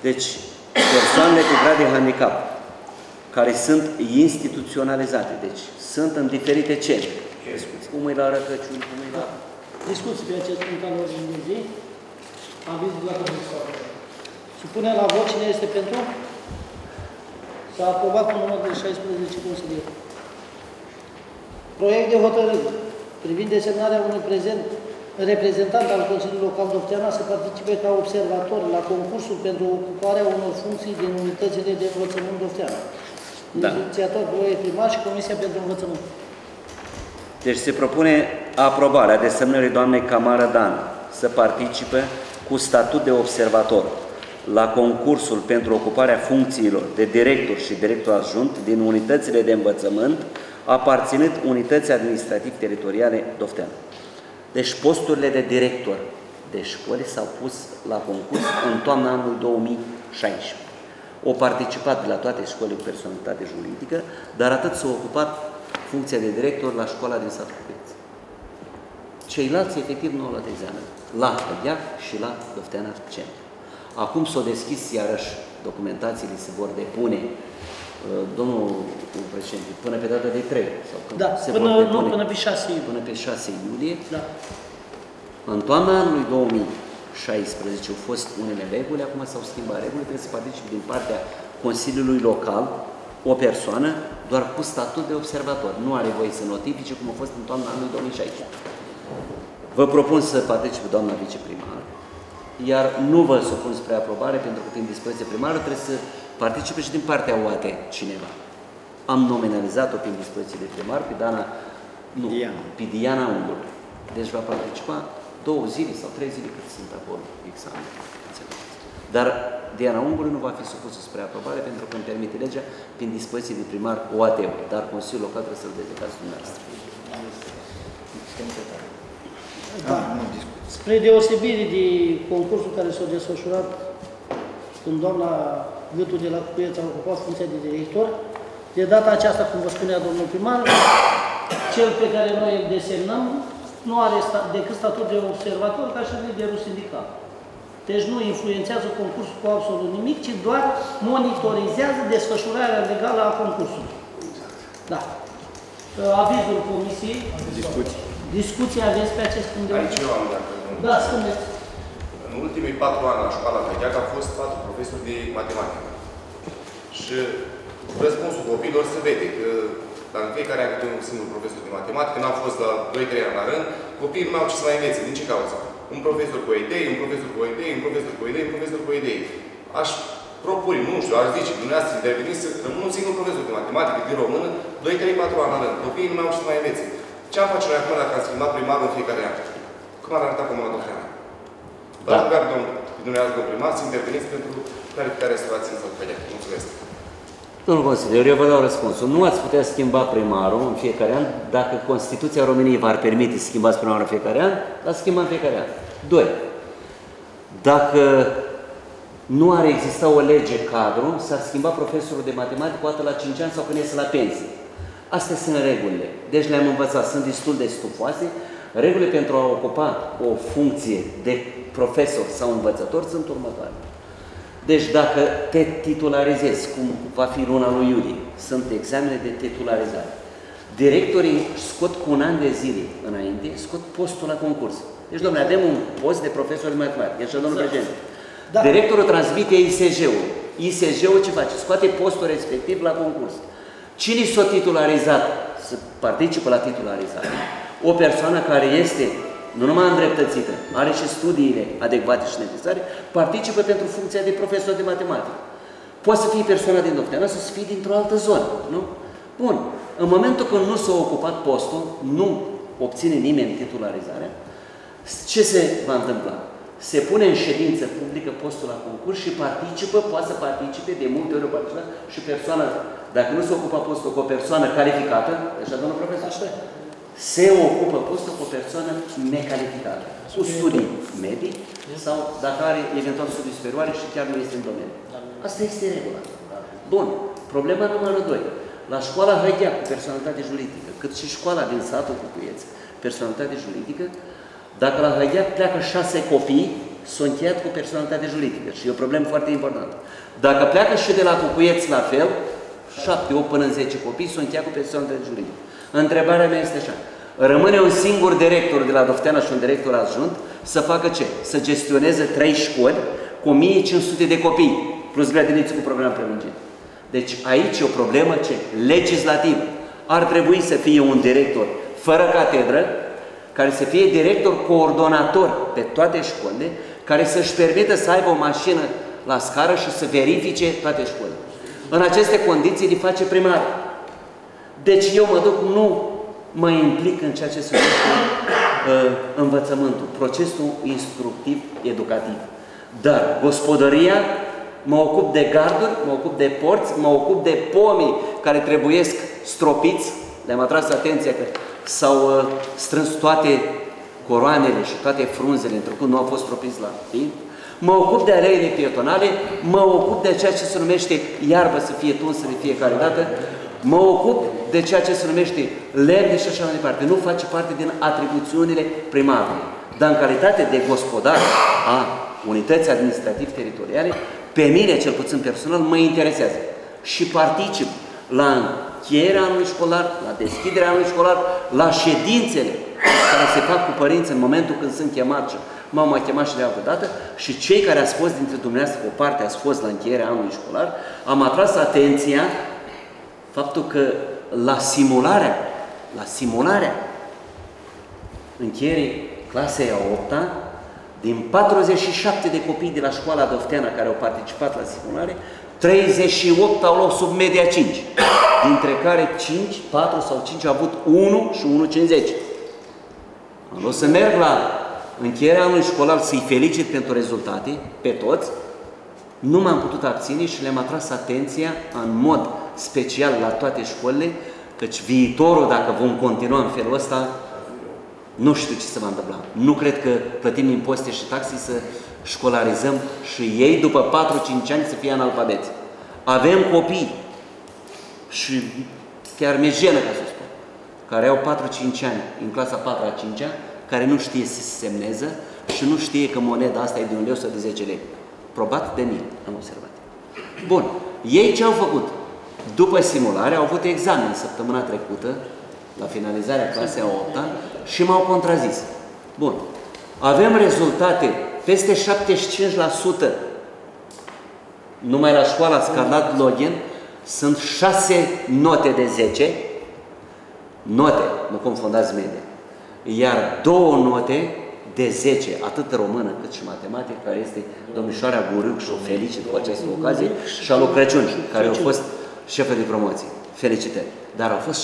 Deci, persoanele cu grad de handicap care sunt instituționalizate, deci sunt în diferite centri, Discuții. Cum e la răcăciuni, cum e la... Discuții pe acest punct al ordinii de zi. Aviz de la Comisie. Supune la vot cine este pentru? S-a aprobat cu număr de 16 consilieri. Proiect de hotărâre privind desemnarea unui prezent reprezentant al Consiliului Local Dofteana să participe ca observator la concursul pentru ocuparea unor funcții din unitățile de învățământ Dofteana. Da. Inițiator proiect primar și Comisia pentru Învățământ. Deci se propune aprobarea desemnării doamnei Camara Dan să participe cu statut de observator la concursul pentru ocuparea funcțiilor de director și director adjunct din unitățile de învățământ aparținând unității administrativ-teritoriale Dofteana. Deci posturile de director de școli s-au pus la concurs în toamna anului 2016. Au participat la toate școlile cu personalitate juridică, dar atât s-au ocupat funcția de director la școala din satul Cupeț. Ceilalți, efectiv, nu au luat examen. La Hădeac și la Dofteana Centru. Acum s-au deschis iarăși documentațiile se vor depune uh, Domnul președinte, până pe data de 3 sau când Da, se până, vor nu, depune, până pe 6 iulie. până pe 6 iulie, Da. în toamna anului 2016 au fost unele reguli, acum s-au schimbat regulile, trebuie să participe din partea Consiliului Local o persoană doar cu statut de observator. Nu are voie să notifice cum a fost în toamna anului 2016. Vă propun să participe doamna viceprimar, iar nu vă supun spre aprobare pentru că prin dispoziție primară trebuie să participe și din partea UAT cineva. Am nominalizat-o prin dispoziție de primar pe Dana, nu, Diana. pe Diana Ungul. Deci va participa două zile sau trei zile cât sunt acolo examen. Dar Diana Ungului nu va fi supusă spre aprobare pentru că îmi permite legea prin dispoziție de primar oat dar Consiliul Local trebuie să-l dezecați dumneavoastră. Da, nu discut. Spre deosebire de concursul care s-a desfășurat când doamna Gâtu de la Cucuieț a ocupat funcția de director, de data aceasta, cum vă spunea domnul primar, cel pe care noi îl desemnăm nu are sta, decât statut de observator ca și liderul sindical. Deci nu influențează concursul cu absolut nimic, ci doar monitorizează desfășurarea legală a concursului. Da. Avizul comisiei, Discuții. discuții aveți pe acest punct de Aici vedere? eu am dacă nu- Da, spuneți. În ultimii patru ani la școala Hădeac am fost patru profesori de matematică. Și răspunsul copiilor se vede că la în fiecare an câte un singur profesor de matematică, n-am fost la 2-3 ani la rând, copiii nu au ce să mai învețe. Din ce cauză? Un profesor cu o idee, un profesor cu o idee, un profesor cu o idee, un profesor cu o idee. Aș propune, nu știu, aș zice, dumneavoastră interveniți să rămână un singur profesor de matematică, de română, 2-3-4 ani la rând. Copiii nu mai au ce să mai învețe. Ce am face noi acum dacă am schimbat primarul în fiecare an? Cum ar arăta Comuna Dofteana? Vă Da. rog, domnul, dumneavoastră, domnul primar, să interveniți pentru clarificarea situației în Sălcădea. Mulțumesc. Domnul consilier, eu vă dau răspunsul. Nu ați putea schimba primarul în fiecare an dacă Constituția României v-ar permite să schimbați primarul în fiecare an, l-ați schimba în fiecare an. Doi. Dacă nu ar exista o lege cadru, s-ar schimba profesorul de matematică o dată la 5 ani sau când iese la pensie. Astea sunt regulile. Deci le-am învățat, sunt destul de stufoase. Regulile pentru a ocupa o funcție de profesor sau învățător sunt următoare. Deci dacă te titularizezi, cum va fi luna lui iulie, sunt examene de titularizare. Directorii scot cu un an de zile înainte, scot postul la concurs. Deci, domnule, avem un post de profesor de matematică, așa, domnul Exact. președinte. Da. Directorul transmite ISG-ul. ISG-ul ce face? Scoate postul respectiv la concurs. Cine s-a titularizat să participe la titularizare? O persoană care este nu numai îndreptățită, are și studiile adecvate și necesare, participă pentru funcția de profesor de matematică. Poate să fie persoana din Dofteana, să fie dintr-o altă zonă, nu? Bun. În momentul când nu s-a ocupat postul, nu obține nimeni titularizarea, ce se va întâmpla? Se pune în ședință publică postul la concurs și participă, poate să participe, de multe ori o participă și persoana, dacă nu se ocupă postul cu o persoană calificată, așa domnul profesor, Așa. Se ocupă postul cu o persoană necalificată, cu studii medii sau dacă are eventual studii superioare și chiar nu este în domeniu. Asta este regula. Bun. Problema numărul 2. La școala Hăghea cu personalitate juridică, cât și școala din satul Cucuieț, personalitate juridică, dacă la Hăghea pleacă șase copii, sunt încheiat cu personalitate juridică și e o problemă foarte importantă. Dacă pleacă și de la Cucuieț la fel, 7, 8 până în 10 copii sunt încheiat cu personalitate juridică. Întrebarea mea este așa. Rămâne un singur director de la Dofteana și un director adjunct să facă ce? Să gestioneze trei școli cu 1500 de copii, plus grădiniți cu program prelungit. Deci aici e o problemă ce? Legislativă. Ar trebui să fie un director fără catedră, care să fie director coordonator pe toate școlile, care să-și permită să aibă o mașină la scară și să verifice toate școlile. În aceste condiții le face primar. Deci eu mă duc, nu mă implic în ceea ce se numește uh, învățământul, procesul instructiv educativ. Dar gospodăria, mă ocup de garduri, mă ocup de porți, mă ocup de pomii care trebuiesc stropiți, le-am atras atenția că s-au uh, strâns toate coroanele și toate frunzele, întrucât nu au fost stropiți la timp. Mă ocup de aleile pietonale, mă ocup de ceea ce se numește iarbă să fie tunsă de fiecare dată, mă ocup de ceea ce se numește lemne și așa mai departe. Nu face parte din atribuțiunile primarului. Dar în calitate de gospodar a unității administrativ-teritoriale, pe mine, cel puțin personal, mă interesează și particip la încheierea anului școlar, la deschiderea anului școlar, la ședințele care se fac cu părinți în momentul când sunt chemat și m-au mai chemat și de altă dată și cei care ați fost dintre dumneavoastră, o parte ați fost la încheierea anului școlar, am atras atenția faptul că la simularea, la simularea încheierii clasei a 8 -a, din 47 de copii de la școala Dofteana care au participat la simulare, 38 au luat sub media 5, dintre care 5, 4 sau 5 au avut 1 și 1,50. Am o să merg la încheierea anului școlar să-i felicit pentru rezultate, pe toți, nu m-am putut abține și le-am atras atenția în mod special la toate școlile, căci viitorul, dacă vom continua în felul ăsta, nu știu ce se va întâmpla. Nu cred că plătim impozite și taxe să școlarizăm și ei după 4-5 ani să fie analfabeți. Avem copii și chiar mi-e jenă ca să spun, care au 4-5 ani în clasa 4 a 5 -a, care nu știe să se semneze și nu știe că moneda asta e de un leu sau de 10 lei. Probat de mine, am observat. Bun. Ei ce au făcut? După simulare au avut examen săptămâna trecută, la finalizarea clasei a 8 -a, și m-au contrazis. Bun. Avem rezultate peste 75% numai la școala Scarlat Login sunt 6 note de 10, note, nu confundați media, iar două note de 10, atât română cât și matematică, care este domnișoara Guriuc și o felicit cu această ocazie, și a lui Crăciun, care au fost șefă de promoție. Felicitări. Dar au fost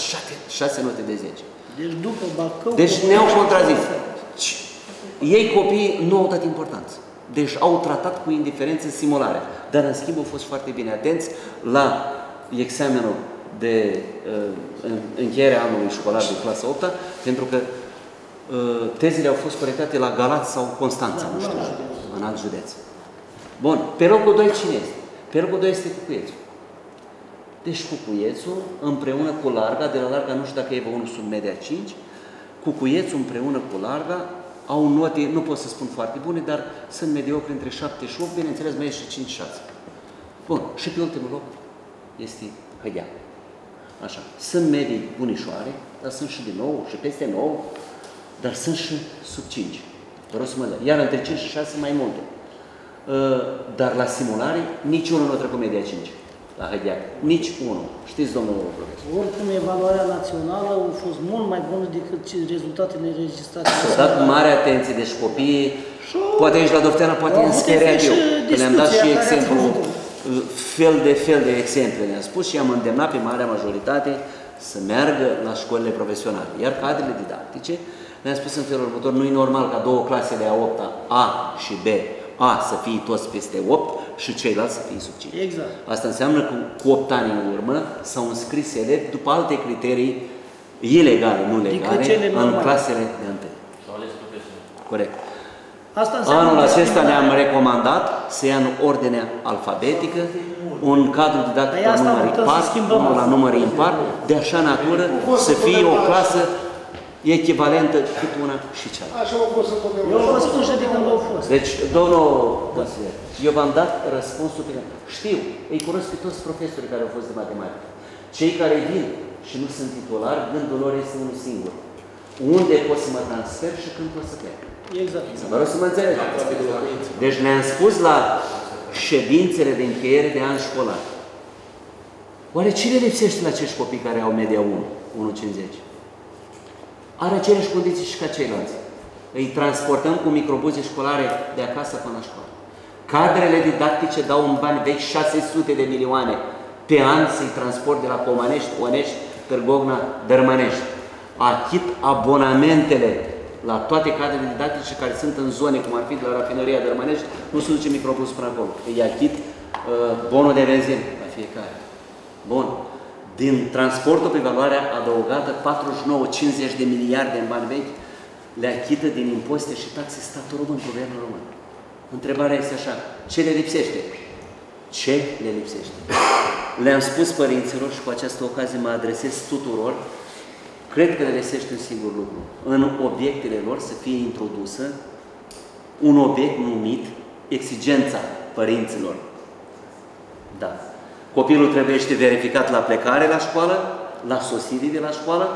6 note de 10. Deci după Bacău... Deci ne-au contrazis. Ei copiii nu au dat importanță. Deci au tratat cu indiferență simularea. Dar în schimb au fost foarte bine atenți la examenul de uh, încheiere anului școlar de clasa 8 pentru că uh, tezele au fost corectate la Galați sau Constanța, nu știu, în alt județ. Bun, pe locul 2 cine este? Pe locul 2 este Cucuiețul. Deci Cucuiețul împreună cu Larga, de la Larga nu știu dacă e unul sub media 5, Cucuiețul împreună cu Larga au note, nu pot să spun foarte bune, dar sunt mediocre între 7 și 8, bineînțeles mai este și 5-6. Bun, și pe ultimul loc este Hădea. Așa, sunt medii bunișoare, dar sunt și de 9 și peste 9, dar sunt și sub 5. Vă rog să mă Iar între 5 și 6 mai multe. Uh, dar la simulare, niciunul nu a trecut media 5 la Hădeac. Nici unul. Știți, domnul profesor? Oricum, evaluarea națională a fost mult mai bună decât rezultatele înregistrate. S-a dat mare atenție, deci copiii, poate aici la Dofteana, poate în speriat eu, că le-am dat și exemplu, fel de fel de exemple le-am spus și am îndemnat pe marea majoritate să meargă la școlile profesionale. Iar cadrele didactice, le-am spus în felul următor, nu e normal ca două clase de a 8 A și B, A să fie toți peste 8 și ceilalți să fie sub 5. Exact. Asta înseamnă că cu 8 ani în urmă s-au înscris elevi după alte criterii ilegale, nu legale, în clasele de întâi. Corect. Asta Anul acesta ne-am recomandat să ia în ordinea alfabetică un cadru didactic la număr impar, unul la număr impar, de așa natură să fie o clasă echivalentă cât una și cealaltă. Așa au fost să Eu vă spun și de când au fost. Deci, domnul consilier, eu v-am dat răspunsul pe care știu, îi cunosc pe toți profesorii care au fost de matematică. Cei care vin și nu sunt titulari, gândul lor este unul singur. unde pot să mă transfer și când pot să plec. Exact. Vă rog să mă înțelegeți. Deci le-am spus la ședințele de încheiere de an școlar. Oare ce le lipsește la acești copii care au media 1, 1,50? Are aceleași condiții și ca ceilalți. Îi transportăm cu microbuze școlare de acasă până la școală. Cadrele didactice dau în bani vechi 600 de milioane pe an să-i transport de la Comanești, Onești, Târgovna, Dărmănești. Achit abonamentele la toate cadrele didactice care sunt în zone, cum ar fi de la rafineria Dărmănești, nu se duce microbus până acolo. Îi achit uh, bonul de benzină la fiecare. Bun. Din transportul pe valoare adăugată, 49-50 de miliarde în bani vechi, le achită din impozite și taxe statul român, guvernul român. Întrebarea este așa, ce le lipsește? Ce le lipsește? Le-am spus părinților și cu această ocazie mă adresez tuturor, cred că le lipsește un singur lucru. În obiectele lor să fie introdusă un obiect numit exigența părinților. Da. Copilul trebuie să verificat la plecare la școală, la sosire de la școală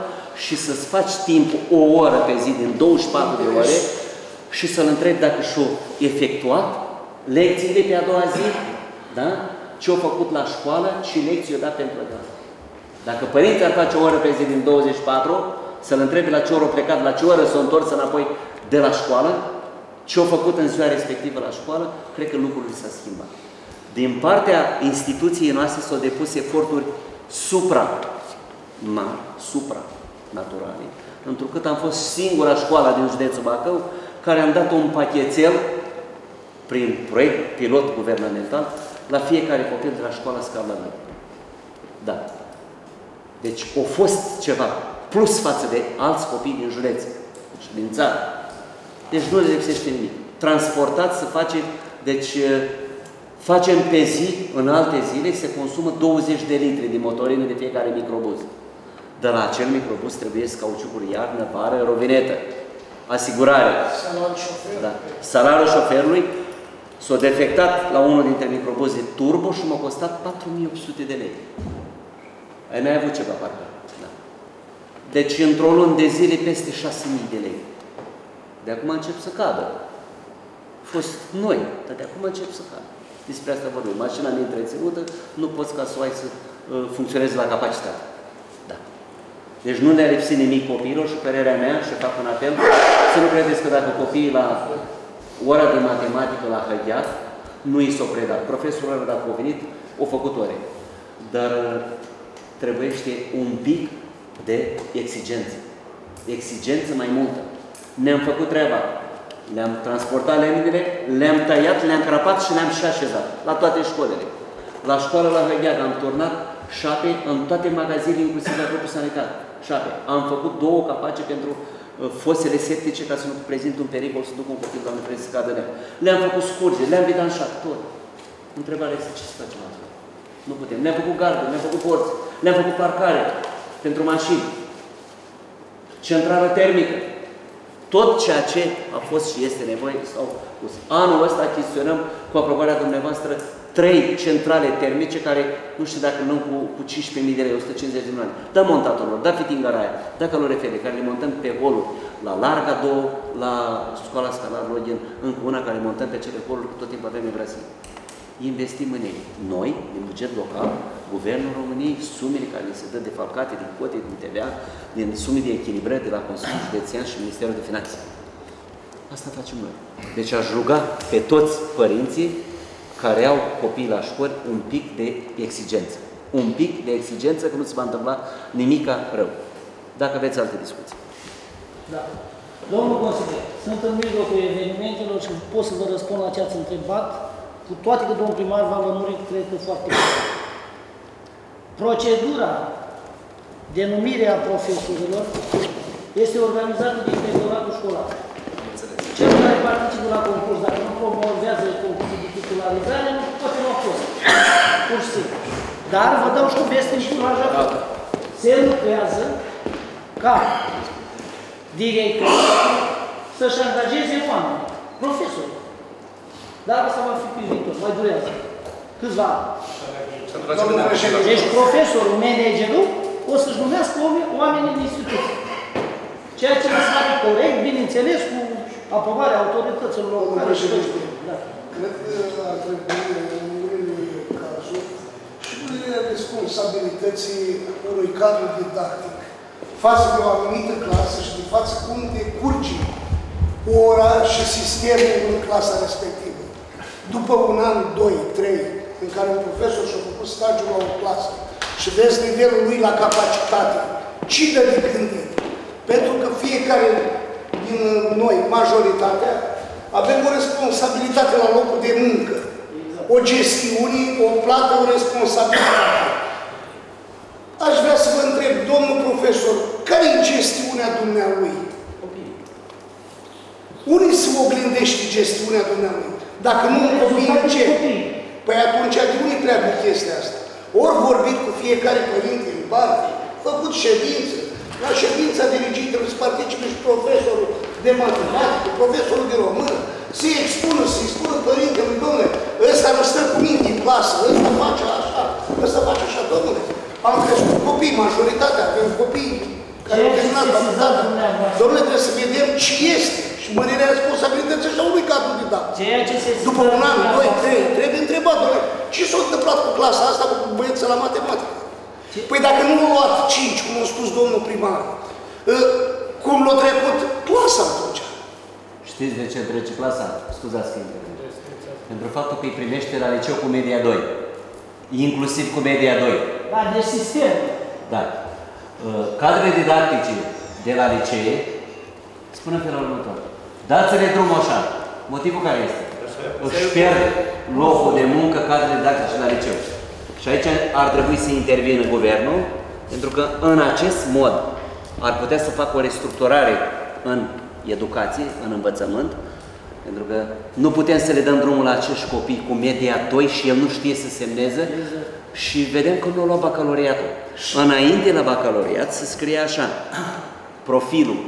și să-ți faci timp o oră pe zi din 24 de ore și să-l întrebi dacă și-o efectuat lecțiile pe a doua zi, da? ce-au făcut la școală și lecții o dat pentru a Dacă părinții ar face o oră pe zi din 24, să-l întrebi la ce oră a plecat, la ce oră s-a întors înapoi de la școală, ce au făcut în ziua respectivă la școală, cred că lucrurile s-au schimbat. Din partea instituției noastre s-au depus eforturi supra mari, supra naturale, întrucât am fost singura școală din județul Bacău care am dat un pachetel prin proiect pilot guvernamental la fiecare copil de la școala Scala Da. Deci a fost ceva plus față de alți copii din județ, deci din țară. Deci nu le lipsește nimic. Transportat să face, deci facem pe zi, în alte zile, se consumă 20 de litri de motorină de fiecare microbuz. De la acel microbuz trebuie cauciucuri iarnă, vară, rovinetă, asigurare. Salariul șoferului. Da. Salariul șoferului s-a defectat la unul dintre microbuze turbo și m-a costat 4800 de lei. Ai mai avut ceva, parcă. Da. Deci, într-o lună de zile, peste 6000 de lei. De acum încep să cadă. A fost noi, dar de acum încep să cadă. Despre asta vorbim. Mașina neîntreținută, nu poți ca să o ai să uh, funcționeze la capacitate. Da. Deci nu ne-a lipsit nimic copiilor și părerea mea, și fac un apel, să nu credeți că dacă copiii la ora de matematică la Hăgheat, nu i s-o predat. Profesorul a dat povenit, o făcut ore. Dar uh, trebuiește un pic de exigență. Exigență mai multă. Ne-am făcut treaba. Le-am transportat lemnele, le-am tăiat, le-am crapat și le-am și așezat la toate școlile. La școală la Hăgheat am turnat șape în toate magazinele, inclusiv la grupul sanitar. Șape. Am făcut două capace pentru uh, fosele septice ca să nu prezint un pericol să duc un copil, doamne, trebuie să cadă Le-am făcut scurge, le-am vidanșat tot. Întrebarea este ce să facem altfel. Nu putem. Le-am făcut gardă, le-am făcut porți, le-am făcut parcare pentru mașini, centrală termică. Tot ceea ce a fost și este nevoie s-au pus. Anul ăsta achiziționăm cu aprobarea dumneavoastră trei centrale termice care, nu știu dacă nu cu, cu 15.000 de lei, 150 de milioane. Da montatorul, da fitingaraia, da calorifere, care le montăm pe holuri, la Larga 2, la școala Scalar Login, încă una care montăm pe cele holuri, tot timpul avem în Brasil. Investim în ei. Noi, din buget local, Guvernul României, sumele care se dă defalcate din cote, din TVA, din sume de echilibrare de la Consiliul Județean și Ministerul de Finanțe. Asta facem noi. Deci aș ruga pe toți părinții care au copii la școli un pic de exigență. Un pic de exigență că nu se va întâmpla nimica rău. Dacă aveți alte discuții. Da. Domnul consilier, sunt în mijlocul evenimentelor și pot să vă răspund la ce ați întrebat, cu toate că domnul primar v-a lămurit, cred că foarte bine. Procedura de numire a profesorilor este organizată de inspectoratul școlar. Cel care participă la concurs, dacă nu promovează concursul de titularizare, nu poate nu a fost. Pur și simplu. Dar vă dau și o veste încurajată. Se lucrează ca director să-și angajeze oameni, profesori. Dar asta va fi pe viitor, mai durează. Câțiva ani. Deci profesorul, managerul, o să-și numească oameni în instituție. Ceea ce mi se pare corect, bineînțeles, cu aprobarea autorităților Domnul locale. președinte, Da. cred că ar trebui în unele cazuri și unele responsabilității unui cadru didactic față de o anumită clasă și de față cum decurge ora și sistemul în clasa respectivă. După un an, doi, trei, în care un profesor și-a făcut stagiul la o clasă și vezi nivelul lui la capacitate, ci dă de gândit. Pentru că fiecare din noi, majoritatea, avem o responsabilitate la locul de muncă. O gestiune, o plată, o responsabilitate. Aș vrea să vă întreb, domnul profesor, care e gestiunea dumnealui? Unde se oglindește gestiunea dumnealui? Dacă nu în copii, în ce? Păi atunci de unde pleacă chestia asta? Ori vorbit cu fiecare părinte în parte, făcut ședință, la ședința dirigită să participe și profesorul de matematică, profesorul de română, să-i expună, să-i spună părintelui, domnule, ăsta nu stă cu minte în clasă, ăsta face așa, ăsta face așa, domnule. Am crescut copii, majoritatea, avem copii care au terminat facultatea. Domnule, trebuie să vedem ce este și mărirea responsabilității și a unui cadru didactic. Ceea ce se După un an, doi, trei, trebuie întrebat, domnule, ce s-a întâmplat cu clasa asta cu băieții la matematică? Păi dacă nu au luat 5, cum a spus domnul primar, ă, cum l-a trecut clasa atunci? Știți de ce trece clasa? Scuzați că intervin. Pentru faptul că îi primește la liceu cu media 2. Inclusiv cu media 2. Da, de sistem. Da. Uh, Cadrele didactice de la licee spun în felul următor. Dați-le drumul așa. Motivul care este? Își pierd locul de muncă cadrele didactice la liceu. Și aici ar trebui să intervină guvernul, pentru că în acest mod ar putea să facă o restructurare în educație, în învățământ, pentru că nu putem să le dăm drumul la acești copii cu media 2 și el nu știe să semneze și vedem că nu a luat bacaloriatul. Înainte la bacaloriat se scrie așa, profilul,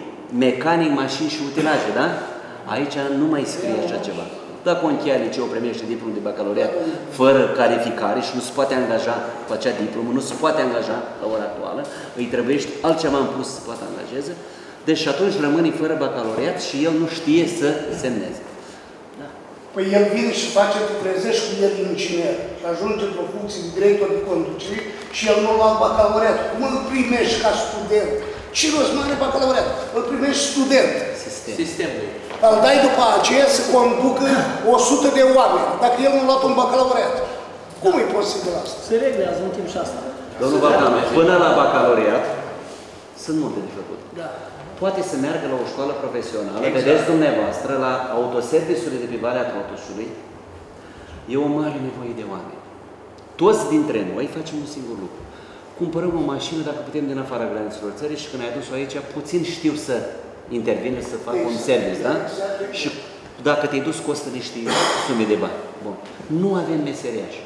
mecanic, mașini și utilaje, da? Aici nu mai scrie așa ceva. Dacă o încheia liceu, primește diplom de bacalaureat fără calificare și nu se poate angaja cu acea diplomă, nu se poate angaja la ora actuală, îi trebuie altceva în plus să poată angajeze, deci atunci rămâne fără bacalaureat și el nu știe să semneze. Păi el vine și face, tu trezești cu el inginer și ajunge într-o funcție de director de conducere și el nu a luat bacalaureat. Cum îl primești ca student? Ce rost mai are bacalaureat? Îl primești student. Sistem. Sistemul. Îl dai după aceea să conducă 100 de oameni, dacă el nu a luat un bacalaureat. Cum e posibil asta? Se reglează în timp și asta. Domnul Bacame, până la bacalaureat sunt multe de făcut. Da. Poate să meargă la o școală profesională, exact. vedeți dumneavoastră, la autoservisurile de pe Valea Trotușului, e o mare nevoie de oameni. Toți dintre noi facem un singur lucru. Cumpărăm o mașină dacă putem din afara granițelor țării și când ai adus-o aici, puțin știu să intervină, să facă un service, da? Și dacă te-ai dus, costă niște sume de bani. Bun. Nu avem meseriași.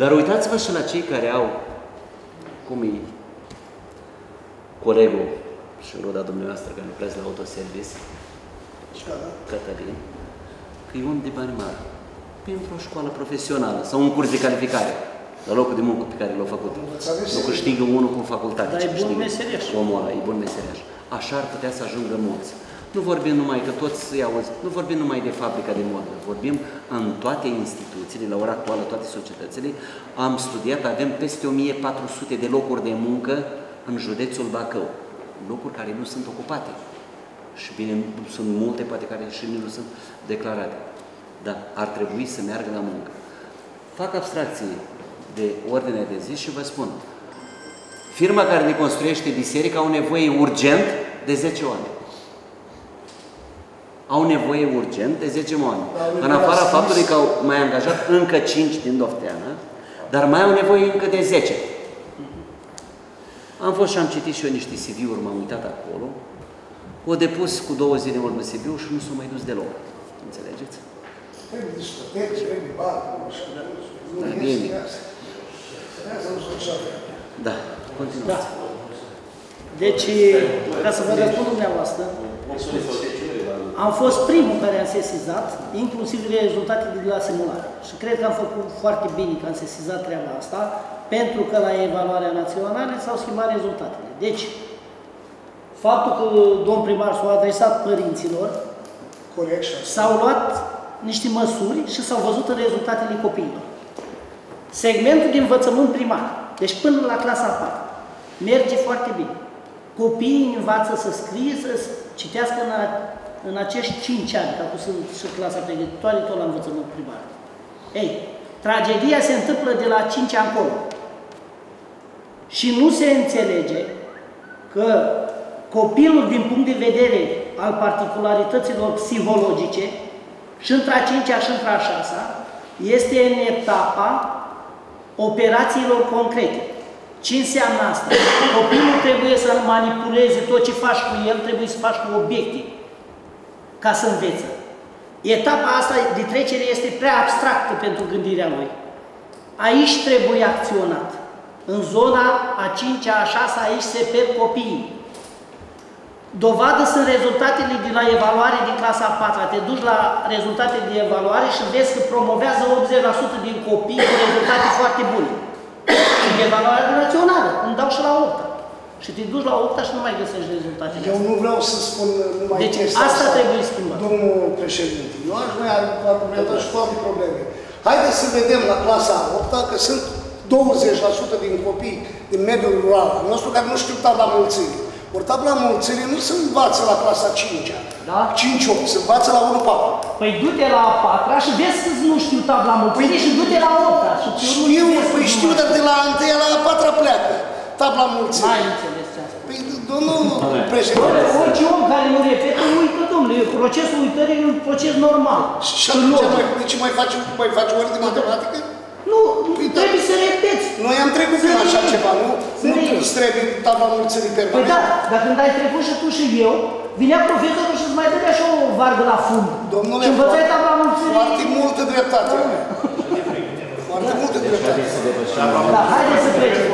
Dar uitați-vă și la cei care au, cum e colegul și roda dumneavoastră care lucrează la autoservice, Cătălin, că e om de bani mari pentru o școală profesională sau un curs de calificare la locul de muncă pe care l-a făcut. Nu câștigă unul cu facultate, Dar ci e bun câștigă meseriaș. omul ăla, e bun meseriaș. Așa ar putea să ajungă mulți. Nu vorbim numai că toți îi auzi, nu vorbim numai de fabrica de modă, vorbim în toate instituțiile, la ora actuală, toate societățile. Am studiat, avem peste 1400 de locuri de muncă în județul Bacău. Locuri care nu sunt ocupate. Și bine, sunt multe, poate care și nu sunt declarate. Dar ar trebui să meargă la muncă. Fac abstracție de ordine de zi și vă spun. Firma care ne construiește biserica au nevoie urgent de 10 oameni. Au nevoie urgent de 10 oameni. În afara faptului că au mai angajat încă 5 din Dofteană, dar mai au nevoie încă de 10. Am fost și am citit și eu niște CV-uri, m-am uitat acolo. O depus cu două zile în urmă CV-ul și nu s-a mai dus deloc. Înțelegeți? Trebuie discoteci, trebuie bani, nu știu, nu Da, este bine. asta. Trebuie să nu se așa. Da, continuați. Da. Deci, ca să vă răspund dumneavoastră, am fost primul care am sesizat, inclusiv rezultatele de la simulare. Și cred că am făcut foarte bine că am sesizat treaba asta, pentru că la evaluarea națională s-au schimbat rezultatele. Deci, faptul că domn primar s-a adresat părinților, Corect și asta. s-au luat niște măsuri și s-au văzut în rezultatele copiilor. Segmentul de învățământ primar, deci până la clasa 4, merge foarte bine. Copiii învață să scrie, să citească în, a, în acești 5 ani, că acum sunt și clasa pregătitoare, tot la învățământ primar. Ei, tragedia se întâmplă de la 5 ani încolo. Și nu se înțelege că copilul, din punct de vedere al particularităților psihologice, și între a cincea și între a șasea, este în etapa operațiilor concrete. Ce înseamnă asta? Copilul trebuie să manipuleze tot ce faci cu el, trebuie să faci cu obiecte ca să învețe. Etapa asta de trecere este prea abstractă pentru gândirea lui. Aici trebuie acționat. În zona a 5-a, a 6 aici se pierd copiii. Dovadă sunt rezultatele de la evaluare din clasa a 4 Te duci la rezultate de evaluare și vezi că promovează 80% din copii cu rezultate foarte bune. Și de evaluare națională, îmi dau și la 8 Și te duci la 8 și nu mai găsești rezultatele. Eu nu vreau să spun numai Deci chestia asta trebuie schimbat. Domnul președinte, eu aș mai argumenta și toate probleme. Haideți să vedem la clasa a 8 că sunt 20% din copii din mediul rural al nostru care nu știu tabla mulțirii. Ori tabla mulțirii nu se învață la clasa 5 Da? 5-8, se învață la 1-4. Păi du-te la a patra și vezi că nu știu tabla mulțirii și du-te la a opta. Și tu nu Știu, vezi păi cum știu, mai- dar de la a întâia la a patra pleacă. Tabla mulțirii. N-ai înțeles ce asta. Păi, domnul președinte, Orice om care nu repetă, uită, domnule. Procesul uitării e un proces normal. și atunci logic. mai, de ce mai faci, mai faci ori de matematică? Nu, Păi, trebuie să repeți. Noi am trecut prin Serios. așa ceva, nu? Nu Serios. îți trebuie tabla mulțirii Păi permanent. da, dar când ai trecut și tu și eu, vinea profesorul și îți mai dădea și o vargă la fund. Domnule, și învățai foarte- tabla mulțirii. Foarte multă dreptate. Foarte multă dreptate. Da, haideți să trecem.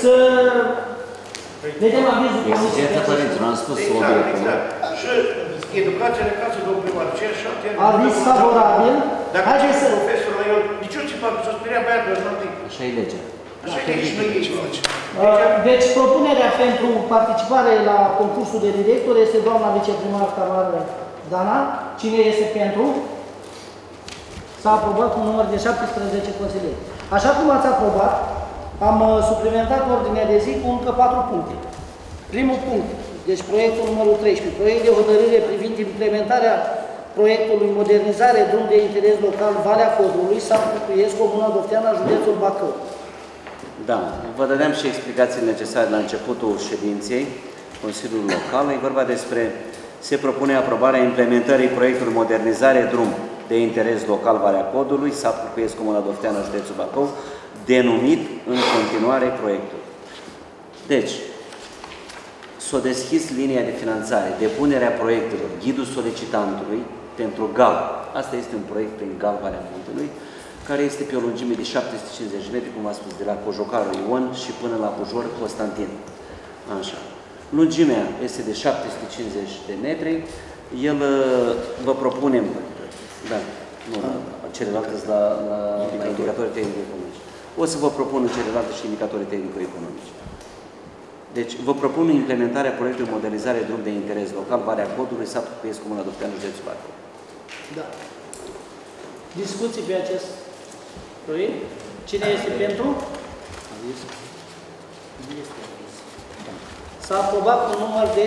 Să vedem avizul comisiei. Exigența părinților, am spus Exact, obiectul. exact. Și educația de casă, domnul primar, ce așa termen. Aviz favorabil. Dacă Haideți să... profesorul la el, nici eu ce fac, să speria băiatul ăsta, nu Așa e legea. Așa e și noi aici facem. Uh, Deci propunerea pentru participare la concursul de director este doamna viceprimar Tamara Dana. Cine este pentru? S-a aprobat cu un număr de 17 consilieri. Așa cum ați aprobat, am uh, suplimentat ordinea de zi cu încă 4 puncte. Primul punct, deci proiectul numărul 13, proiect de hotărâre privind implementarea proiectului modernizare drum de interes local Valea Codrului, Sat Cucuiesc, Comuna Dofteana, județul Bacău. Da, vă dădeam și explicații necesare la începutul ședinței Consiliului Local. E vorba despre, se propune aprobarea implementării proiectului modernizare drum de interes local Valea Codului, sat Cucuiesc, Comuna Dofteana, județul Bacău, denumit în continuare proiectul. Deci, s-a deschis linia de finanțare, depunerea proiectelor, ghidul solicitantului pentru GAL. Asta este un proiect prin GAL Valea Muntelui, care este pe o lungime de 750 de metri, cum am spus, de la Cojocarul Ion și până la Bujor Constantin. Așa. Lungimea este de 750 de metri. El, uh, vă propunem, da, nu, la, celelalte sunt la, la, la indicatori tehnico-economici. O să vă propun în celelalte și indicatori tehnico-economici. Deci, vă propun implementarea proiectului modernizare drum de interes local, Valea Codului, satul Cuiesc, Comuna Dofteanu, județul Bacău. Da. Discuții pe acest proiect? Cine este pentru? S-a aprobat cu număr de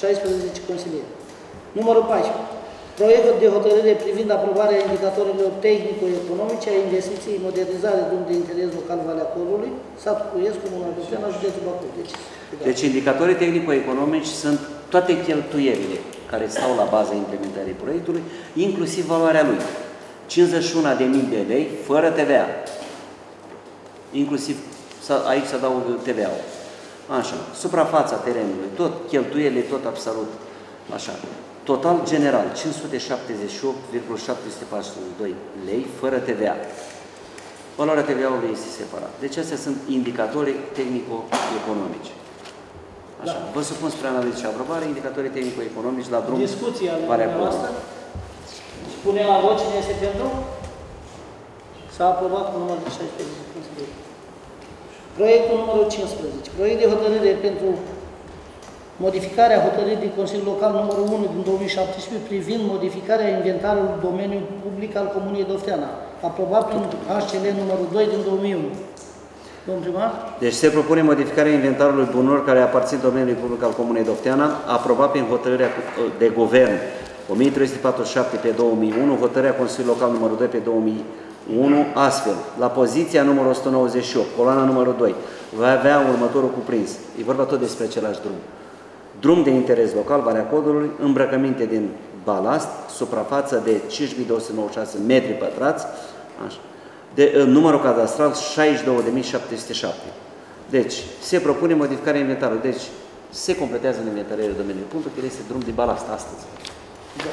16 consilieri. Numărul 14. Proiectul de hotărâre privind aprobarea indicatorilor tehnico-economice a investiției modernizare drum de interes local Valea Corului, satul Cuiesc, Comuna Dofteana, județul Bacău. Deci, da. Deci, indicatorii tehnico-economici sunt toate cheltuielile care stau la baza implementării proiectului, inclusiv valoarea lui. 51.000 de lei, fără TVA. Inclusiv, să- aici se adaugă TVA-ul. Așa, suprafața terenului, tot, cheltuielile, tot absolut, așa. Total general, 578,742 lei, fără TVA. Valoarea TVA-ului este separat. Deci astea sunt indicatorii tehnico-economici. Așa. Da. Vă supun spre analiză și aprobare indicatorii tehnico-economici la drum Discuția lui Valea dumneavoastră? Codului. Spune la vot cine este pentru? S-a aprobat cu număr de 16 consilieri. Proiectul numărul 15. Proiect de hotărâre pentru modificarea hotărârii Consiliului Local numărul 1 din 2017 privind modificarea inventarului domeniului public al Comunei Dofteana, aprobat prin HCL numărul 2 din 2001. Domnul primar? Deci se propune modificarea inventarului bunurilor care aparțin domeniului public al Comunei Dofteana, aprobat prin hotărârea de guvern 1347 pe 2001, hotărârea Consiliului Local numărul 2 pe 2001, astfel, la poziția numărul 198, coloana numărul 2, va avea următorul cuprins. E vorba tot despre același drum. Drum de interes local, Valea Codului, îmbrăcăminte din balast, suprafață de 5296 metri pătrați, așa, de, uh, numărul cadastral 62.707. Deci, se propune modificarea inventarului. Deci, se completează în inventariul domeniului public, el este drum de balast astăzi. Da.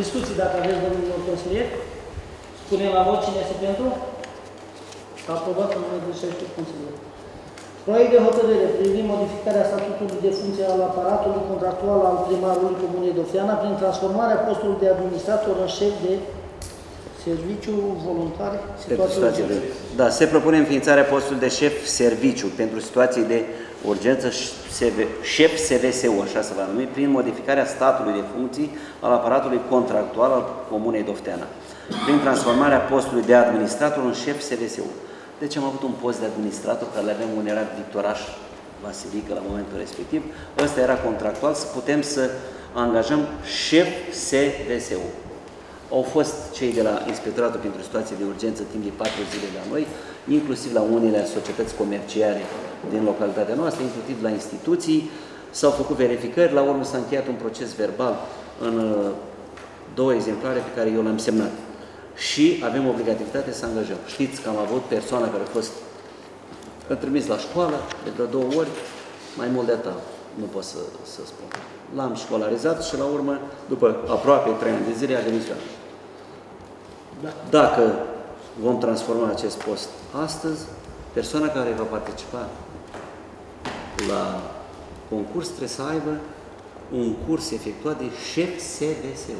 Discuții dacă aveți, domnilor consilier? Spune la vot cine este pentru? Aprobat în numele de 16 consilier. Proiect de hotărâre privind modificarea statutului de funcție al aparatului contractual al primarului Comunei Dofteana prin transformarea postului de administrator în șef de serviciu voluntar Pentru situații de, da, se propune înființarea postului de șef serviciu pentru situații de urgență, CV, șef SVSU, așa se va numi, prin modificarea statului de funcții al aparatului contractual al Comunei Dofteana, prin transformarea postului de administrator în șef SVSU. Deci am avut un post de administrator care le avem un era Victoraș Vasilică la momentul respectiv. Ăsta era contractual, să putem să angajăm șef SVSU. Au fost cei de la Inspectoratul pentru Situații de Urgență timp de patru zile la noi, inclusiv la unele societăți comerciale din localitatea noastră, inclusiv la instituții. S-au făcut verificări, la urmă s-a încheiat un proces verbal în uh, două exemplare pe care eu le-am semnat. Și avem obligativitatea să angajăm. Știți că am avut persoana care a fost trimis la școală de vreo două ori, mai mult de atât nu pot să, să spun. L-am școlarizat și la urmă, după aproape trei ani de zile, a demisionat. Da. Dacă vom transforma acest post astăzi, persoana care va participa la concurs trebuie să aibă un curs efectuat de șef SVSU.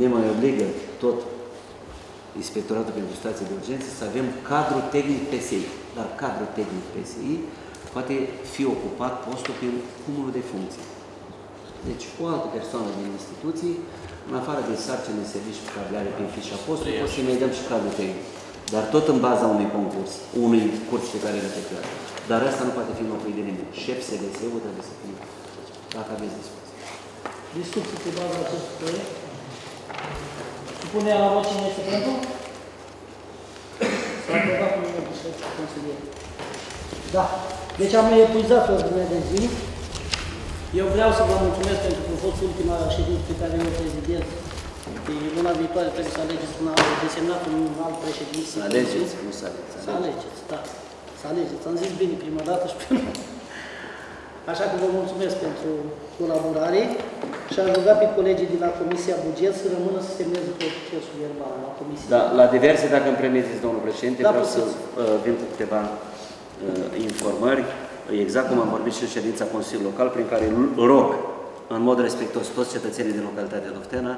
Ne mai obligă tot Inspectoratul pentru Situații de Urgență să avem cadru tehnic PSI, dar cadru tehnic PSI poate fi ocupat postul prin cumulul de funcții. Deci o altă persoană din instituții, în afară de sarcini de serviciu pe care le are pe fișa postului, poți să-i mai dăm și cadrul tehnic. Dar tot în baza unui concurs, unui curs pe care le efectuat. Dar asta nu poate fi înlocuit de nimeni. Șef SDSU trebuie să fie, dacă aveți discuții. Discuții pe baza acestui proiect. Supunerea la vot cine este pentru? S-a aprobat în numele de consilier. Da. Deci am epuizat ordinea de zi. Eu vreau să vă mulțumesc pentru că a fost ultima ședință pe care o prezidez. De luna viitoare trebuie să alegeți un alt desemnat un alt președinte. Să alegeți, nu să alegeți. Să alegeți, da. Să alegeți. Am zis bine prima dată și prima Așa că vă mulțumesc pentru colaborare și aș ruga pe colegii de la Comisia Buget să rămână să semneze procesul verbal la Comisia. Da, la diverse, dacă îmi permiteți, domnul președinte, da, vreau să uh, vin cu câteva uh, informări, exact cum am vorbit și în ședința Consiliului Local, prin care rog, în mod respectos, toți cetățenii din localitatea Doftena,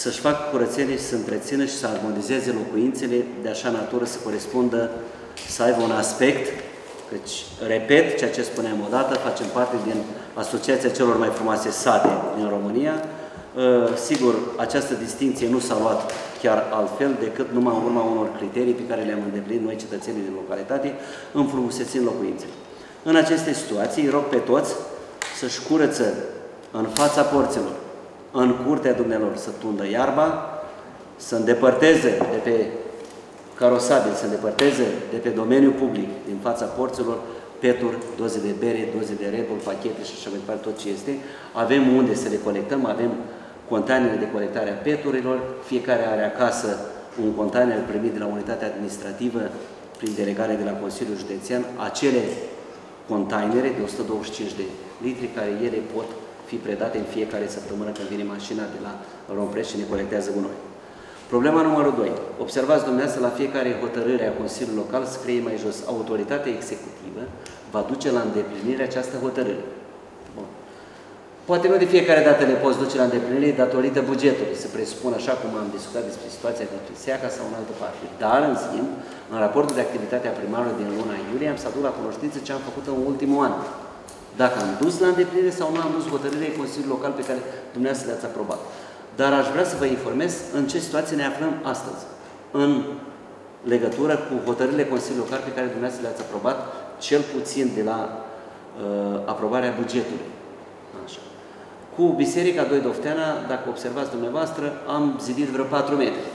să-și facă curățenie, să întrețină și să armonizeze locuințele de așa natură să corespundă, să aibă un aspect deci, repet ceea ce spuneam odată, facem parte din Asociația celor mai frumoase sate din România. Uh, sigur, această distinție nu s-a luat chiar altfel decât numai în urma unor criterii pe care le-am îndeplinit noi cetățenii din localitate, înfrumusețind locuințele. În aceste situații, îi rog pe toți să-și curăță în fața porților, în curtea dumnealor să tundă iarba, să îndepărteze de pe carosabil să îndepărteze de pe domeniul public, din fața porților, peturi, doze de bere, doze de rebul, pachete și așa mai departe, tot ce este. Avem unde să le colectăm, avem containere de colectare a peturilor, fiecare are acasă un container primit de la unitatea administrativă prin delegare de la Consiliul Județean, acele containere de 125 de litri care ele pot fi predate în fiecare săptămână când vine mașina de la Rompreș și ne colectează gunoi. Problema numărul 2. Observați dumneavoastră la fiecare hotărâre a Consiliului Local scrie mai jos. Autoritatea executivă va duce la îndeplinire această hotărâre. Bun. Poate nu de fiecare dată le poți duce la îndeplinire datorită bugetului, se presupune așa cum am discutat despre situația dintre SEACA sau în altă parte. Dar, în schimb, în raportul de activitate a primarului din luna iulie am să aduc la cunoștință ce am făcut în ultimul an. Dacă am dus la îndeplinire sau nu am dus hotărârea Consiliului Local pe care dumneavoastră le-ați aprobat. Dar aș vrea să vă informez în ce situație ne aflăm astăzi. În legătură cu hotărârile Consiliului Local pe care dumneavoastră le-ați aprobat, cel puțin de la uh, aprobarea bugetului. Așa. Cu Biserica 2 Dofteana, dacă observați dumneavoastră, am zidit vreo 4 metri.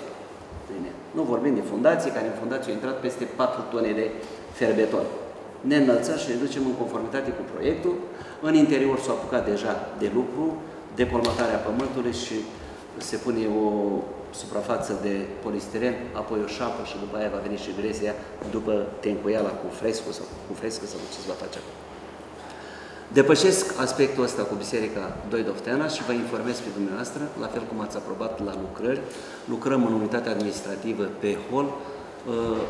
Bine. Nu vorbim de fundație, care în fundație au intrat peste 4 tone de ferbeton. Ne înălțăm și ne ducem în conformitate cu proiectul. În interior s-a apucat deja de lucru, decolmatarea pământului și se pune o suprafață de polistiren, apoi o șapă și după aia va veni și grezia după tencuiala cu fresco sau cu frescă sau ce se va face acolo. Depășesc aspectul ăsta cu Biserica 2 Dofteana și vă informez pe dumneavoastră, la fel cum ați aprobat la lucrări, lucrăm în unitatea administrativă pe hol, uh,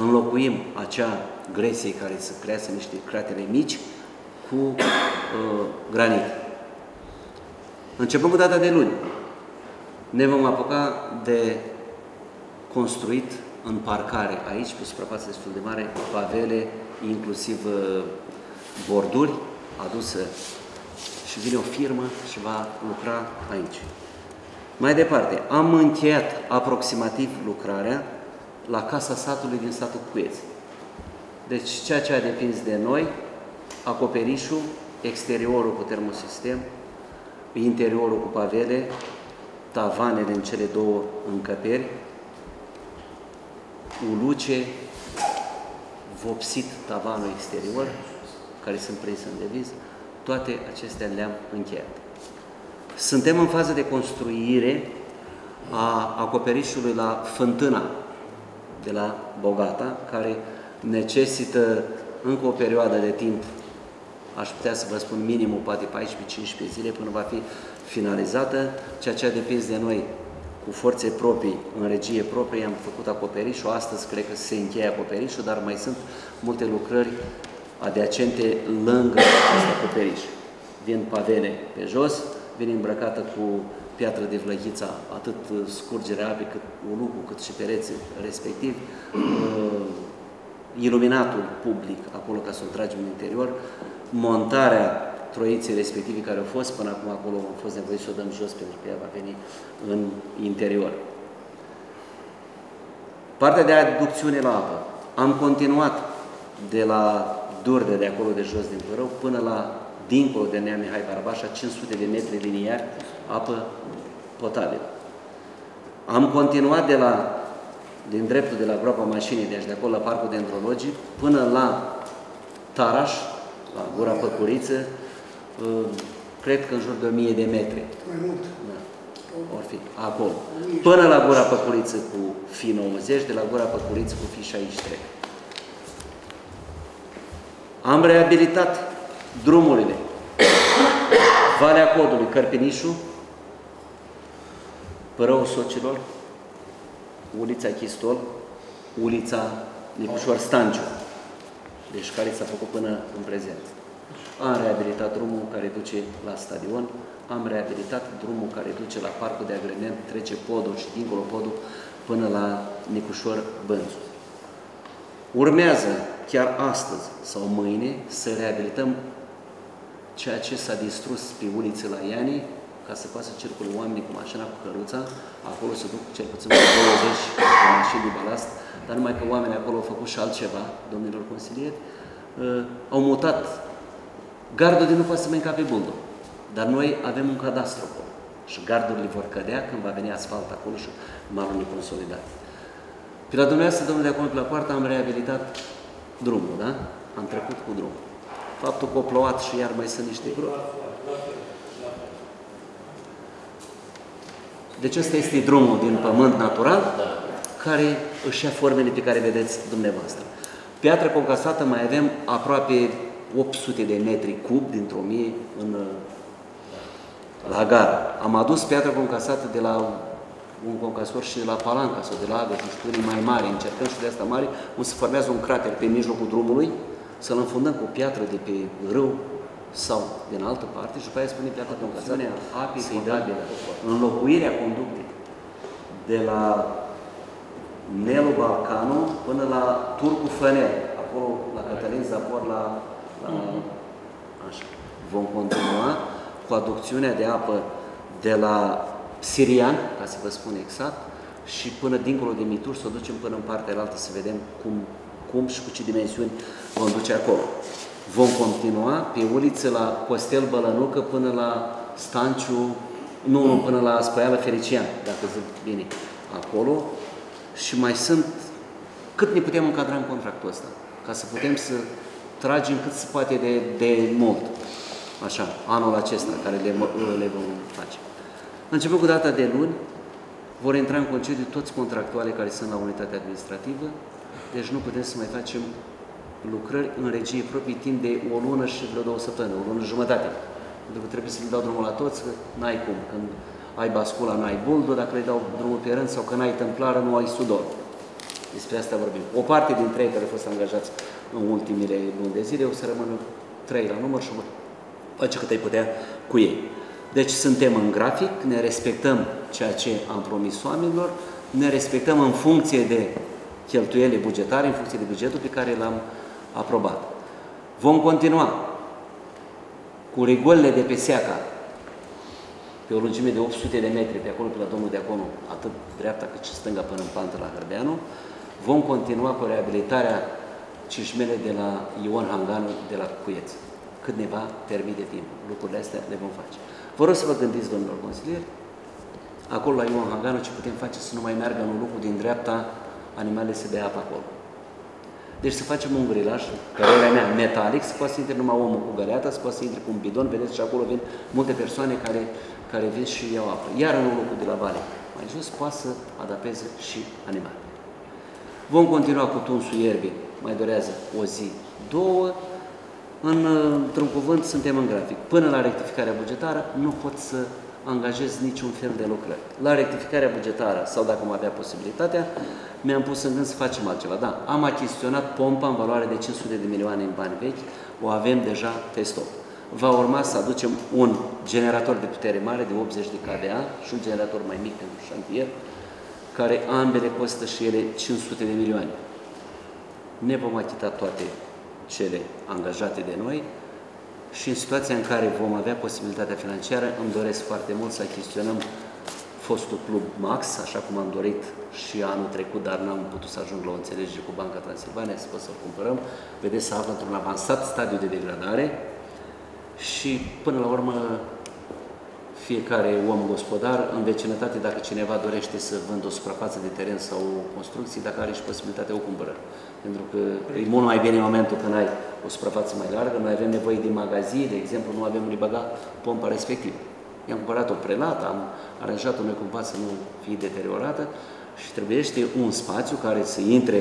înlocuim acea gresie care se creează niște cratere mici cu uh, granit. Începând cu data de luni, ne vom apuca de construit în parcare aici, pe suprafață destul de mare, pavele, inclusiv uh, borduri aduse și vine o firmă și va lucra aici. Mai departe, am încheiat aproximativ lucrarea la Casa Satului din satul Cuieț. Deci ceea ce a depins de noi, acoperișul, exteriorul cu termosistem, interiorul cu pavele, tavanele în cele două încăperi, uluce, vopsit tavanul exterior, care sunt prinse în deviz, toate acestea le-am încheiat. Suntem în fază de construire a acoperișului la fântâna de la Bogata, care necesită încă o perioadă de timp, aș putea să vă spun minimul, poate 14-15 zile, până va fi finalizată, ceea ce a depins de noi cu forțe proprii, în regie proprie, am făcut acoperișul, astăzi cred că se încheie acoperișul, dar mai sunt multe lucrări adiacente lângă acest acoperiș. Vin pavene pe jos, vine îmbrăcată cu piatră de vlăhița, atât scurgerea apei, cât ulucul, cât și pereții respectiv, uh, iluminatul public acolo ca să o tragem în interior, montarea troiței respective care au fost până acum acolo, am fost nevoie să o dăm jos pentru că ea va veni în interior. Partea de aducțiune la apă. Am continuat de la Durde de acolo de jos din Părău până la dincolo de Nea Mihai Barabașa, 500 de metri liniari, apă potabilă. Am continuat de la, din dreptul de la groapa mașinii, deci de acolo la Parcul Dendrologii, până la Taraș, la Gura Păcuriță, uh, cred că în jur de 1000 de metri. Mai mult. Da. Or fi, acolo. Până la Gura Păcuriță cu fi 90, de la Gura Păcuriță cu fi 63. Am reabilitat drumurile. Valea Codului, Cărpinișu, Părăul Sociilor, ulița Chistol, ulița Nicușor Stanciu, deci care s-a făcut până în prezent. Am reabilitat drumul care duce la stadion, am reabilitat drumul care duce la parcul de agrement, trece podul și dincolo podul până la Nicușor Bânzu. Urmează chiar astăzi sau mâine să reabilităm ceea ce s-a distrus pe ulițe la Iani, ca să poată să circule oamenii cu mașina, cu căruța, acolo se duc cel puțin 20 de mașini de balast, dar numai că oamenii acolo au făcut și altceva, domnilor consilieri, uh, au mutat gardul de nu poate să mai pe buldul. Dar noi avem un cadastru acolo și gardurile vor cădea când va veni asfalt acolo și malul neconsolidat. Pe la dumneavoastră, domnule, de acolo pe la poartă, am reabilitat drumul, da? Am trecut cu drumul. Faptul că o plouat și iar mai sunt niște gropi. Deci ăsta este drumul din pământ natural care își ia formele pe care vedeți dumneavoastră. Piatră concasată mai avem aproape 800 de metri cub dintr-o mie în, la gară. Am adus piatră concasată de la un concasor și de la Palanca sau de la Agă, nu știu, mai mari, încercăm și de asta mari, unde se formează un crater pe mijlocul drumului, să-l înfundăm cu piatră de pe râu, sau din altă parte și după aia spune piața concesiunea apei potabile, înlocuirea conductei de la Nelu Balcanu până la Turcu Fănel, acolo la Cătălin Zapor, la, la așa. Vom continua cu aducțiunea de apă de la Sirian, ca să vă spun exact, și până dincolo de Mitur, să o ducem până în partea altă să vedem cum, cum și cu ce dimensiuni vom duce acolo. Vom continua pe uliță la Costel Bălănucă până la Stanciu, nu, nu, până la Spăială Ferician, dacă zic bine, acolo. Și mai sunt cât ne putem încadra în contractul ăsta, ca să putem să tragem cât se poate de, de mult. Așa, anul acesta, care le, le vom face. Începând cu data de luni, vor intra în concediu toți contractuale care sunt la unitatea administrativă, deci nu putem să mai facem lucrări în regie proprii timp de o lună și vreo două săptămâni, o lună jumătate. Pentru că trebuie să le dau drumul la toți, că n-ai cum. Când ai bascula, n-ai buldo, dacă le dau drumul pe rând sau că n-ai templară, nu ai sudor. Despre asta vorbim. O parte dintre ei care au fost angajați în ultimile luni de zile o să rămână trei la număr și face cât ai putea cu ei. Deci suntem în grafic, ne respectăm ceea ce am promis oamenilor, ne respectăm în funcție de cheltuiele bugetare, în funcție de bugetul pe care l-am aprobat. Vom continua cu rigolele de pe Seaca, pe o lungime de 800 de metri, pe acolo, pe la domnul de acolo, atât dreapta cât și stânga până în pantă la Hărdeanu. Vom continua cu reabilitarea cișmele de la Ion Hanganu de la Cuieț, cât ne va permite timp. Lucrurile astea le vom face. Vă rog să vă gândiți, domnilor consilieri, acolo la Ion Hanganu ce putem face să nu mai meargă în lucru din dreapta animalele să bea apă acolo. Deci să facem un grilaj, părerea mea, metalic, să poată să intre numai omul cu găleata, să poată să intre cu un bidon, vedeți și acolo vin multe persoane care, care vin și iau apă. Iar în locul de la vale, mai jos, poate să adapteze și animale. Vom continua cu tunsul ierbii, mai durează o zi, două, în, într-un cuvânt, suntem în grafic. Până la rectificarea bugetară, nu pot să angajez niciun fel de lucrări. La rectificarea bugetară, sau dacă am avea posibilitatea, mi-am pus în gând să facem altceva. Da, am achiziționat pompa în valoare de 500 de milioane în bani vechi, o avem deja pe stop. Va urma să aducem un generator de putere mare de 80 de kVA și un generator mai mic pentru șantier, care ambele costă și ele 500 de milioane. Ne vom achita toate cele angajate de noi și în situația în care vom avea posibilitatea financiară, îmi doresc foarte mult să achiziționăm fostul club Max, așa cum am dorit și anul trecut, dar n-am putut să ajung la o înțelegere cu Banca Transilvania, să pot să-l cumpărăm. Vedeți, să află într-un avansat stadiu de degradare și, până la urmă, fiecare om gospodar, în vecinătate, dacă cineva dorește să vândă o suprafață de teren sau o construcție, dacă are și posibilitatea, o cumpără. Pentru că e mult mai bine în momentul când ai o suprafață mai largă, noi avem nevoie de magazii, de exemplu, nu avem unde băga pompa respectivă. I-am cumpărat-o prelată, am aranjat-o noi cumva să nu fie deteriorată și trebuiește un spațiu care să intre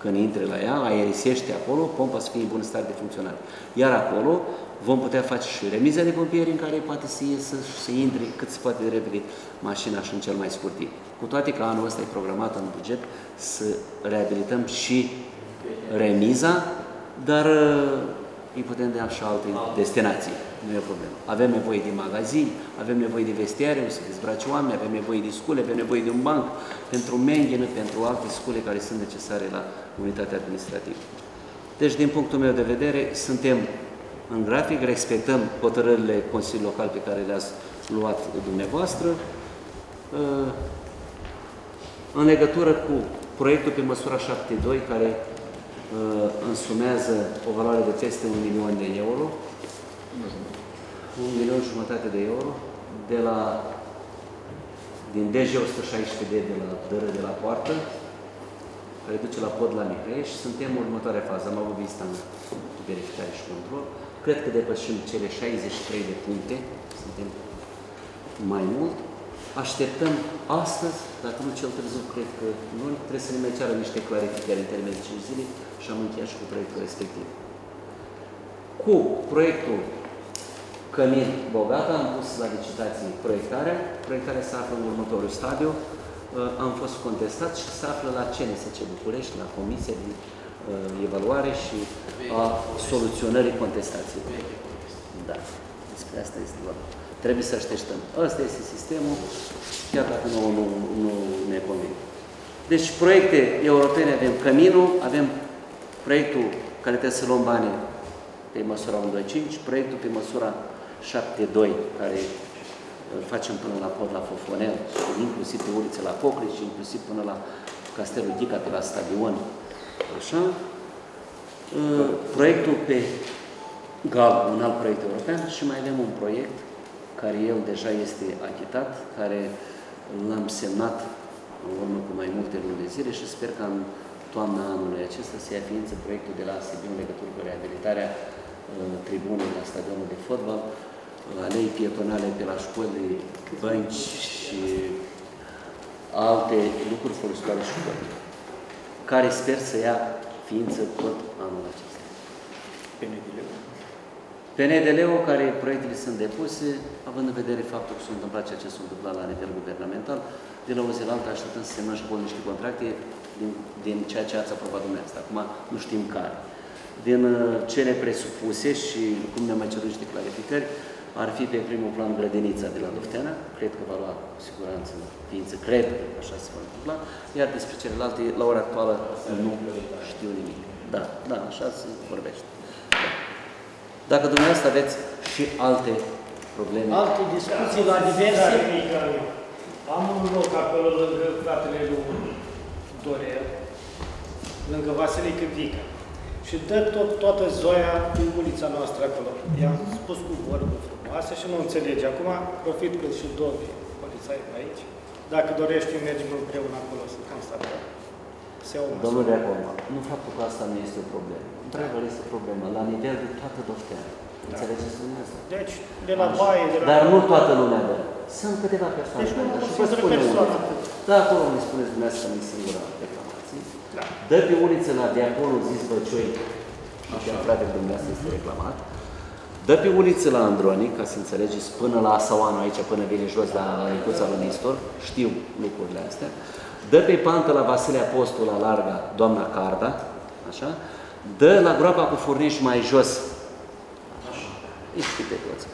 când intre la ea, aerisește acolo, pompa să fie în bună stare de funcționare. Iar acolo vom putea face și remiza de pompieri în care poate să iesă și să intre cât se poate de repede mașina și în cel mai scurt timp. Cu toate că anul ăsta e programat în buget să reabilităm și remiza, dar uh, îi putem da și alte destinații. Nu e o problemă. Avem nevoie de magazini, avem nevoie de vestiare, să dezbrace oameni, avem nevoie de scule, avem nevoie de un banc pentru menghenă, pentru alte scule care sunt necesare la unitatea administrativă. Deci, din punctul meu de vedere, suntem în grafic, respectăm hotărârile Consiliului Local pe care le-ați luat dumneavoastră. Uh, în legătură cu proiectul pe măsura 7.2, care uh, însumează o valoare de peste un milion de euro, un milion jumătate de euro, de la, din DG 116D de la dără de la poartă, care duce la pod la Mihai și suntem în următoarea fază. Am avut vizita în verificare și control. Cred că depășim cele 63 de puncte, suntem mai mult. Așteptăm astăzi, dacă nu cel târziu, cred că nu trebuie să ne mai ceară niște clarificări în termen de 5 zile și am încheiat și cu proiectul respectiv. Cu proiectul Cămin Bogata am pus la licitație proiectarea. Proiectarea se află în următorul stadiu. Uh, am fost contestat și se află la CNSC București, la Comisia de uh, Evaluare și a soluționării contestației. Da, despre asta este vorba. Trebuie să așteptăm. Ăsta este sistemul, chiar dacă nu, nu, nu ne convine. Deci proiecte europene avem Căminul, avem proiectul care trebuie să luăm bani pe măsura 125, proiectul pe măsura 72, care îl facem până la pod la Fofonel, și inclusiv pe ulițe la Pocrici, inclusiv până la Castelul Dica, pe la stadion. Așa. Uh, Proiectul pe GAL, un alt proiect european, și mai avem un proiect care el deja este achitat, care l-am semnat în urmă cu mai multe luni de zile și sper că în toamna anului acesta să ia ființă proiectul de la Sibiu în legătură cu reabilitarea uh, tribunei la stadionul de fotbal, uh, alei pietonale pe la școli, bănci și alte lucruri folositoare școlii, care sper să ia ființă tot anul acesta. PNDL-ul, care proiectele sunt depuse, având în vedere faptul că s-a întâmplat ceea ce s-a întâmplat la nivel guvernamental, de la o zi la alta așteptăm să semnăm și cu niște contracte din, din ceea ce ați aprobat dumneavoastră. Acum nu știm care. Din uh, cele presupuse și cum ne-am mai cerut niște clarificări, ar fi pe primul plan grădinița de la Dofteana, cred că va lua cu siguranță ființă, cred că așa se va întâmpla, iar despre celelalte, la ora actuală, nu știu nimic. Da, da, așa se vorbește. Da. Dacă dumneavoastră aveți și alte probleme, Alte discuții la diverse. Am un loc acolo lângă fratele lui Dorel, lângă Vasilică Vica. Și dă tot, toată zoia din ulița noastră acolo. I-am spus cu vorbe frumoase și nu înțelege. Acum profit că și Dovi, polițai aici. Dacă dorești, mergem împreună acolo să constatăm. Se o măsură. domnule Acoma, nu faptul că asta nu este o problemă. Într-adevăr este o problemă la nivel de toată Dofteana. Înțelegeți dumneavoastră? Deci, de la baie, de la... Dar nu toată lumea dă. Sunt câteva persoane. Deci nu care dă. o Și vă singură spune persoană. unul. Da, acolo îmi spuneți dumneavoastră că nu e singura reclamație. Da. Dă pe uliță la de acolo, zis Băcioi, așa fratele dumneavoastră este reclamat. Dă pe uliță la Andronic, ca să înțelegeți, până la Asauanu aici, până vine jos la Icuța lui Nistor, știu lucrurile astea. Dă pe pantă la Vasile Apostol, la larga, doamna Carda, așa. Dă la groapa cu furniș mai jos, Ești pe toți.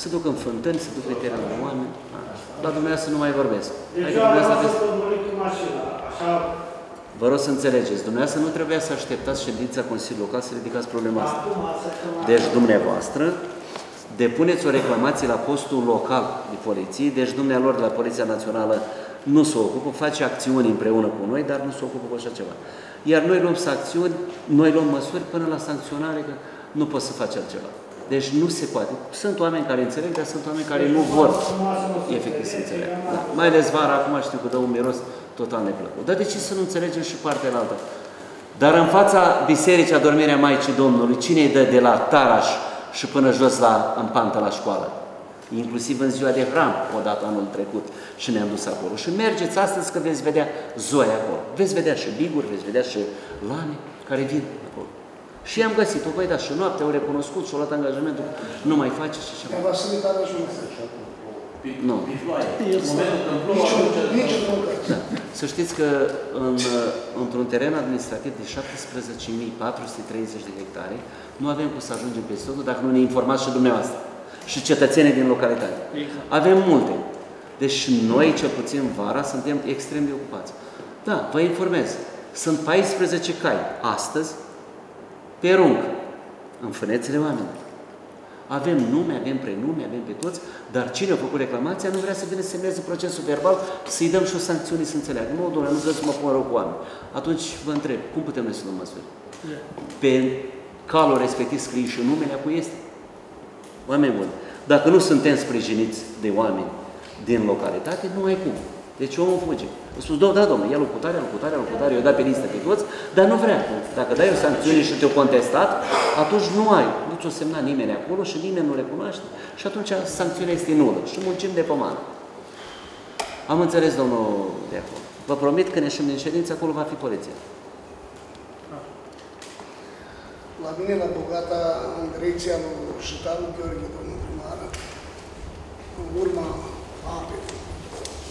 Se duc în fântâni, se duc pe terenul la oameni. La dumneavoastră nu mai vorbesc. Deci Adică eu am dumneavoastră fost aveți... în murit cu mașina, așa... Vă rog să înțelegeți, dumneavoastră nu trebuia să așteptați ședința Consiliului Local să ridicați problema asta. Acum, săptămâna Deci dumneavoastră depuneți o reclamație la postul local de poliție, deci dumnealor de la Poliția Națională nu se ocupă, face acțiuni împreună cu noi, dar nu se ocupă cu așa ceva. Iar noi luăm sancțiuni, noi luăm măsuri până la sancționare, că nu poți să faci altceva. Deci nu se poate. Sunt oameni care înțeleg, dar sunt oameni care nu vor efectiv să înțeleg. Da. Mai ales vara, acum știu că dă un miros total neplăcut. Dar de ce să nu înțelegem și partea altă? Dar în fața bisericii adormirea Maicii Domnului, cine îi dă de la Taraș și până jos la, în pantă la școală? Inclusiv în ziua de hram, odată anul trecut, și ne-am dus acolo. Și mergeți astăzi că veți vedea zoi acolo. Veți vedea și biguri, veți vedea și lane care vin acolo. Și am găsit-o, băi, da, și noaptea au recunoscut și au luat angajamentul, nu mai face și ceva. Dar Vasile Tara Jumătate. Nu. Nici nu Da. Să știți că în, într-un teren administrativ de 17.430 de hectare nu avem cum să ajungem pe totul dacă nu ne informați și dumneavoastră și cetățenii din localitate. Avem multe. Deci noi, cel puțin vara, suntem extrem de ocupați. Da, vă informez. Sunt 14 cai astăzi pe rung în fânețele oamenilor. Avem nume, avem prenume, avem pe toți, dar cine a făcut reclamația nu vrea să vină să semneze procesul verbal, să-i dăm și o sancțiune să înțeleagă. Nu, domnule, nu vreau să mă pun rău cu oameni. Atunci vă întreb, cum putem noi să luăm măsuri? Pe calul respectiv scrie și numele a cui este. Oameni buni, dacă nu suntem sprijiniți de oameni din localitate, nu ai cum. Deci omul fuge. A spus, da, da, domnule, ia locutare, locutare, locutare, eu dat pe listă pe toți, dar nu vrea. Dacă dai o sancțiune și te-o contestat, atunci nu ai. Nici o semna nimeni acolo și nimeni nu recunoaște și atunci sancțiunea este nulă și muncim de pomană. Am înțeles, domnul de acolo. Vă promit că ne ieșim din ședință, acolo va fi poliția. La mine, la Bogata, în direcția lui Șitarul Gheorghe, domnul primar, în urma apei,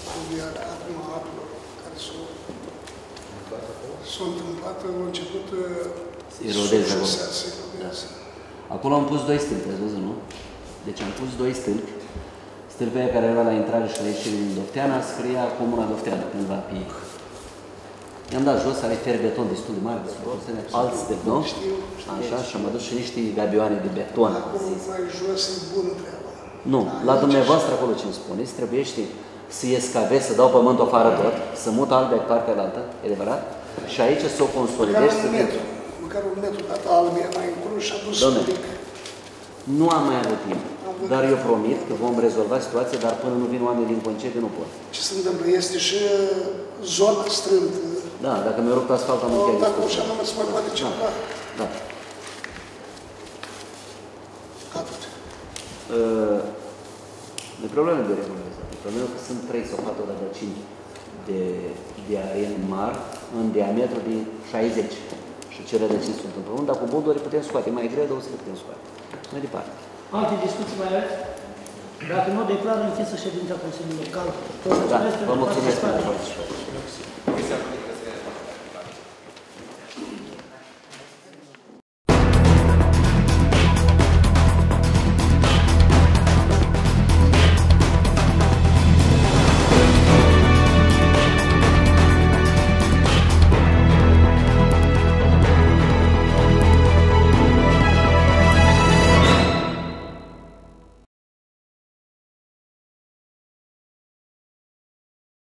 fluviale, acum apelor care s-au s-au întâmplat, au început Se erodeze acolo. să se erodeze. Acolo am pus doi stâlpi, ați văzut, nu? Deci am pus doi stâlpi. Stâlpul aia care era la intrare și la ieșire din Dofteana scria Comuna Dofteana cândva pe ei. I-am dat jos, are fer beton destul de mare, destul de mare, alt stâlp, nu? Așa, și am adus și niște gabioane de beton. Acum mai jos e bună treaba. Nu, la dumneavoastră acolo ce îmi spuneți, trebuiește să escave, să dau pământul afară tot, să mut albe partea la altă, e adevărat? Și aici să o Măcar consolidezi, să un metru, măcar un metru dat albie mai încolo și a dus Doamne. un pic. Nu am mai avut timp, dar eu promit că vom rezolva situația, dar până nu vin oameni din concediu nu pot. Ce se întâmplă? Este și zona strâmtă. Da, dacă mi-a rupt asfalt am încheiat Dacă discuția. așa nu mai se mai poate ceva. Da. Atât. Uh, Nu e problemă de regularizare. E problemă că sunt 3 sau 4 rădăcini de, de aren mari în diametru de 60. Și ce rădăcini sunt în pământ, dar cu buldori putem scoate. Mai greu, dar o să le putem scoate. Mai departe. Alte discuții mai aveți? Dacă nu, declar închisă ședința Consiliului Local. Da, Mulțumesc vă pentru mulțumesc pentru participare. participare.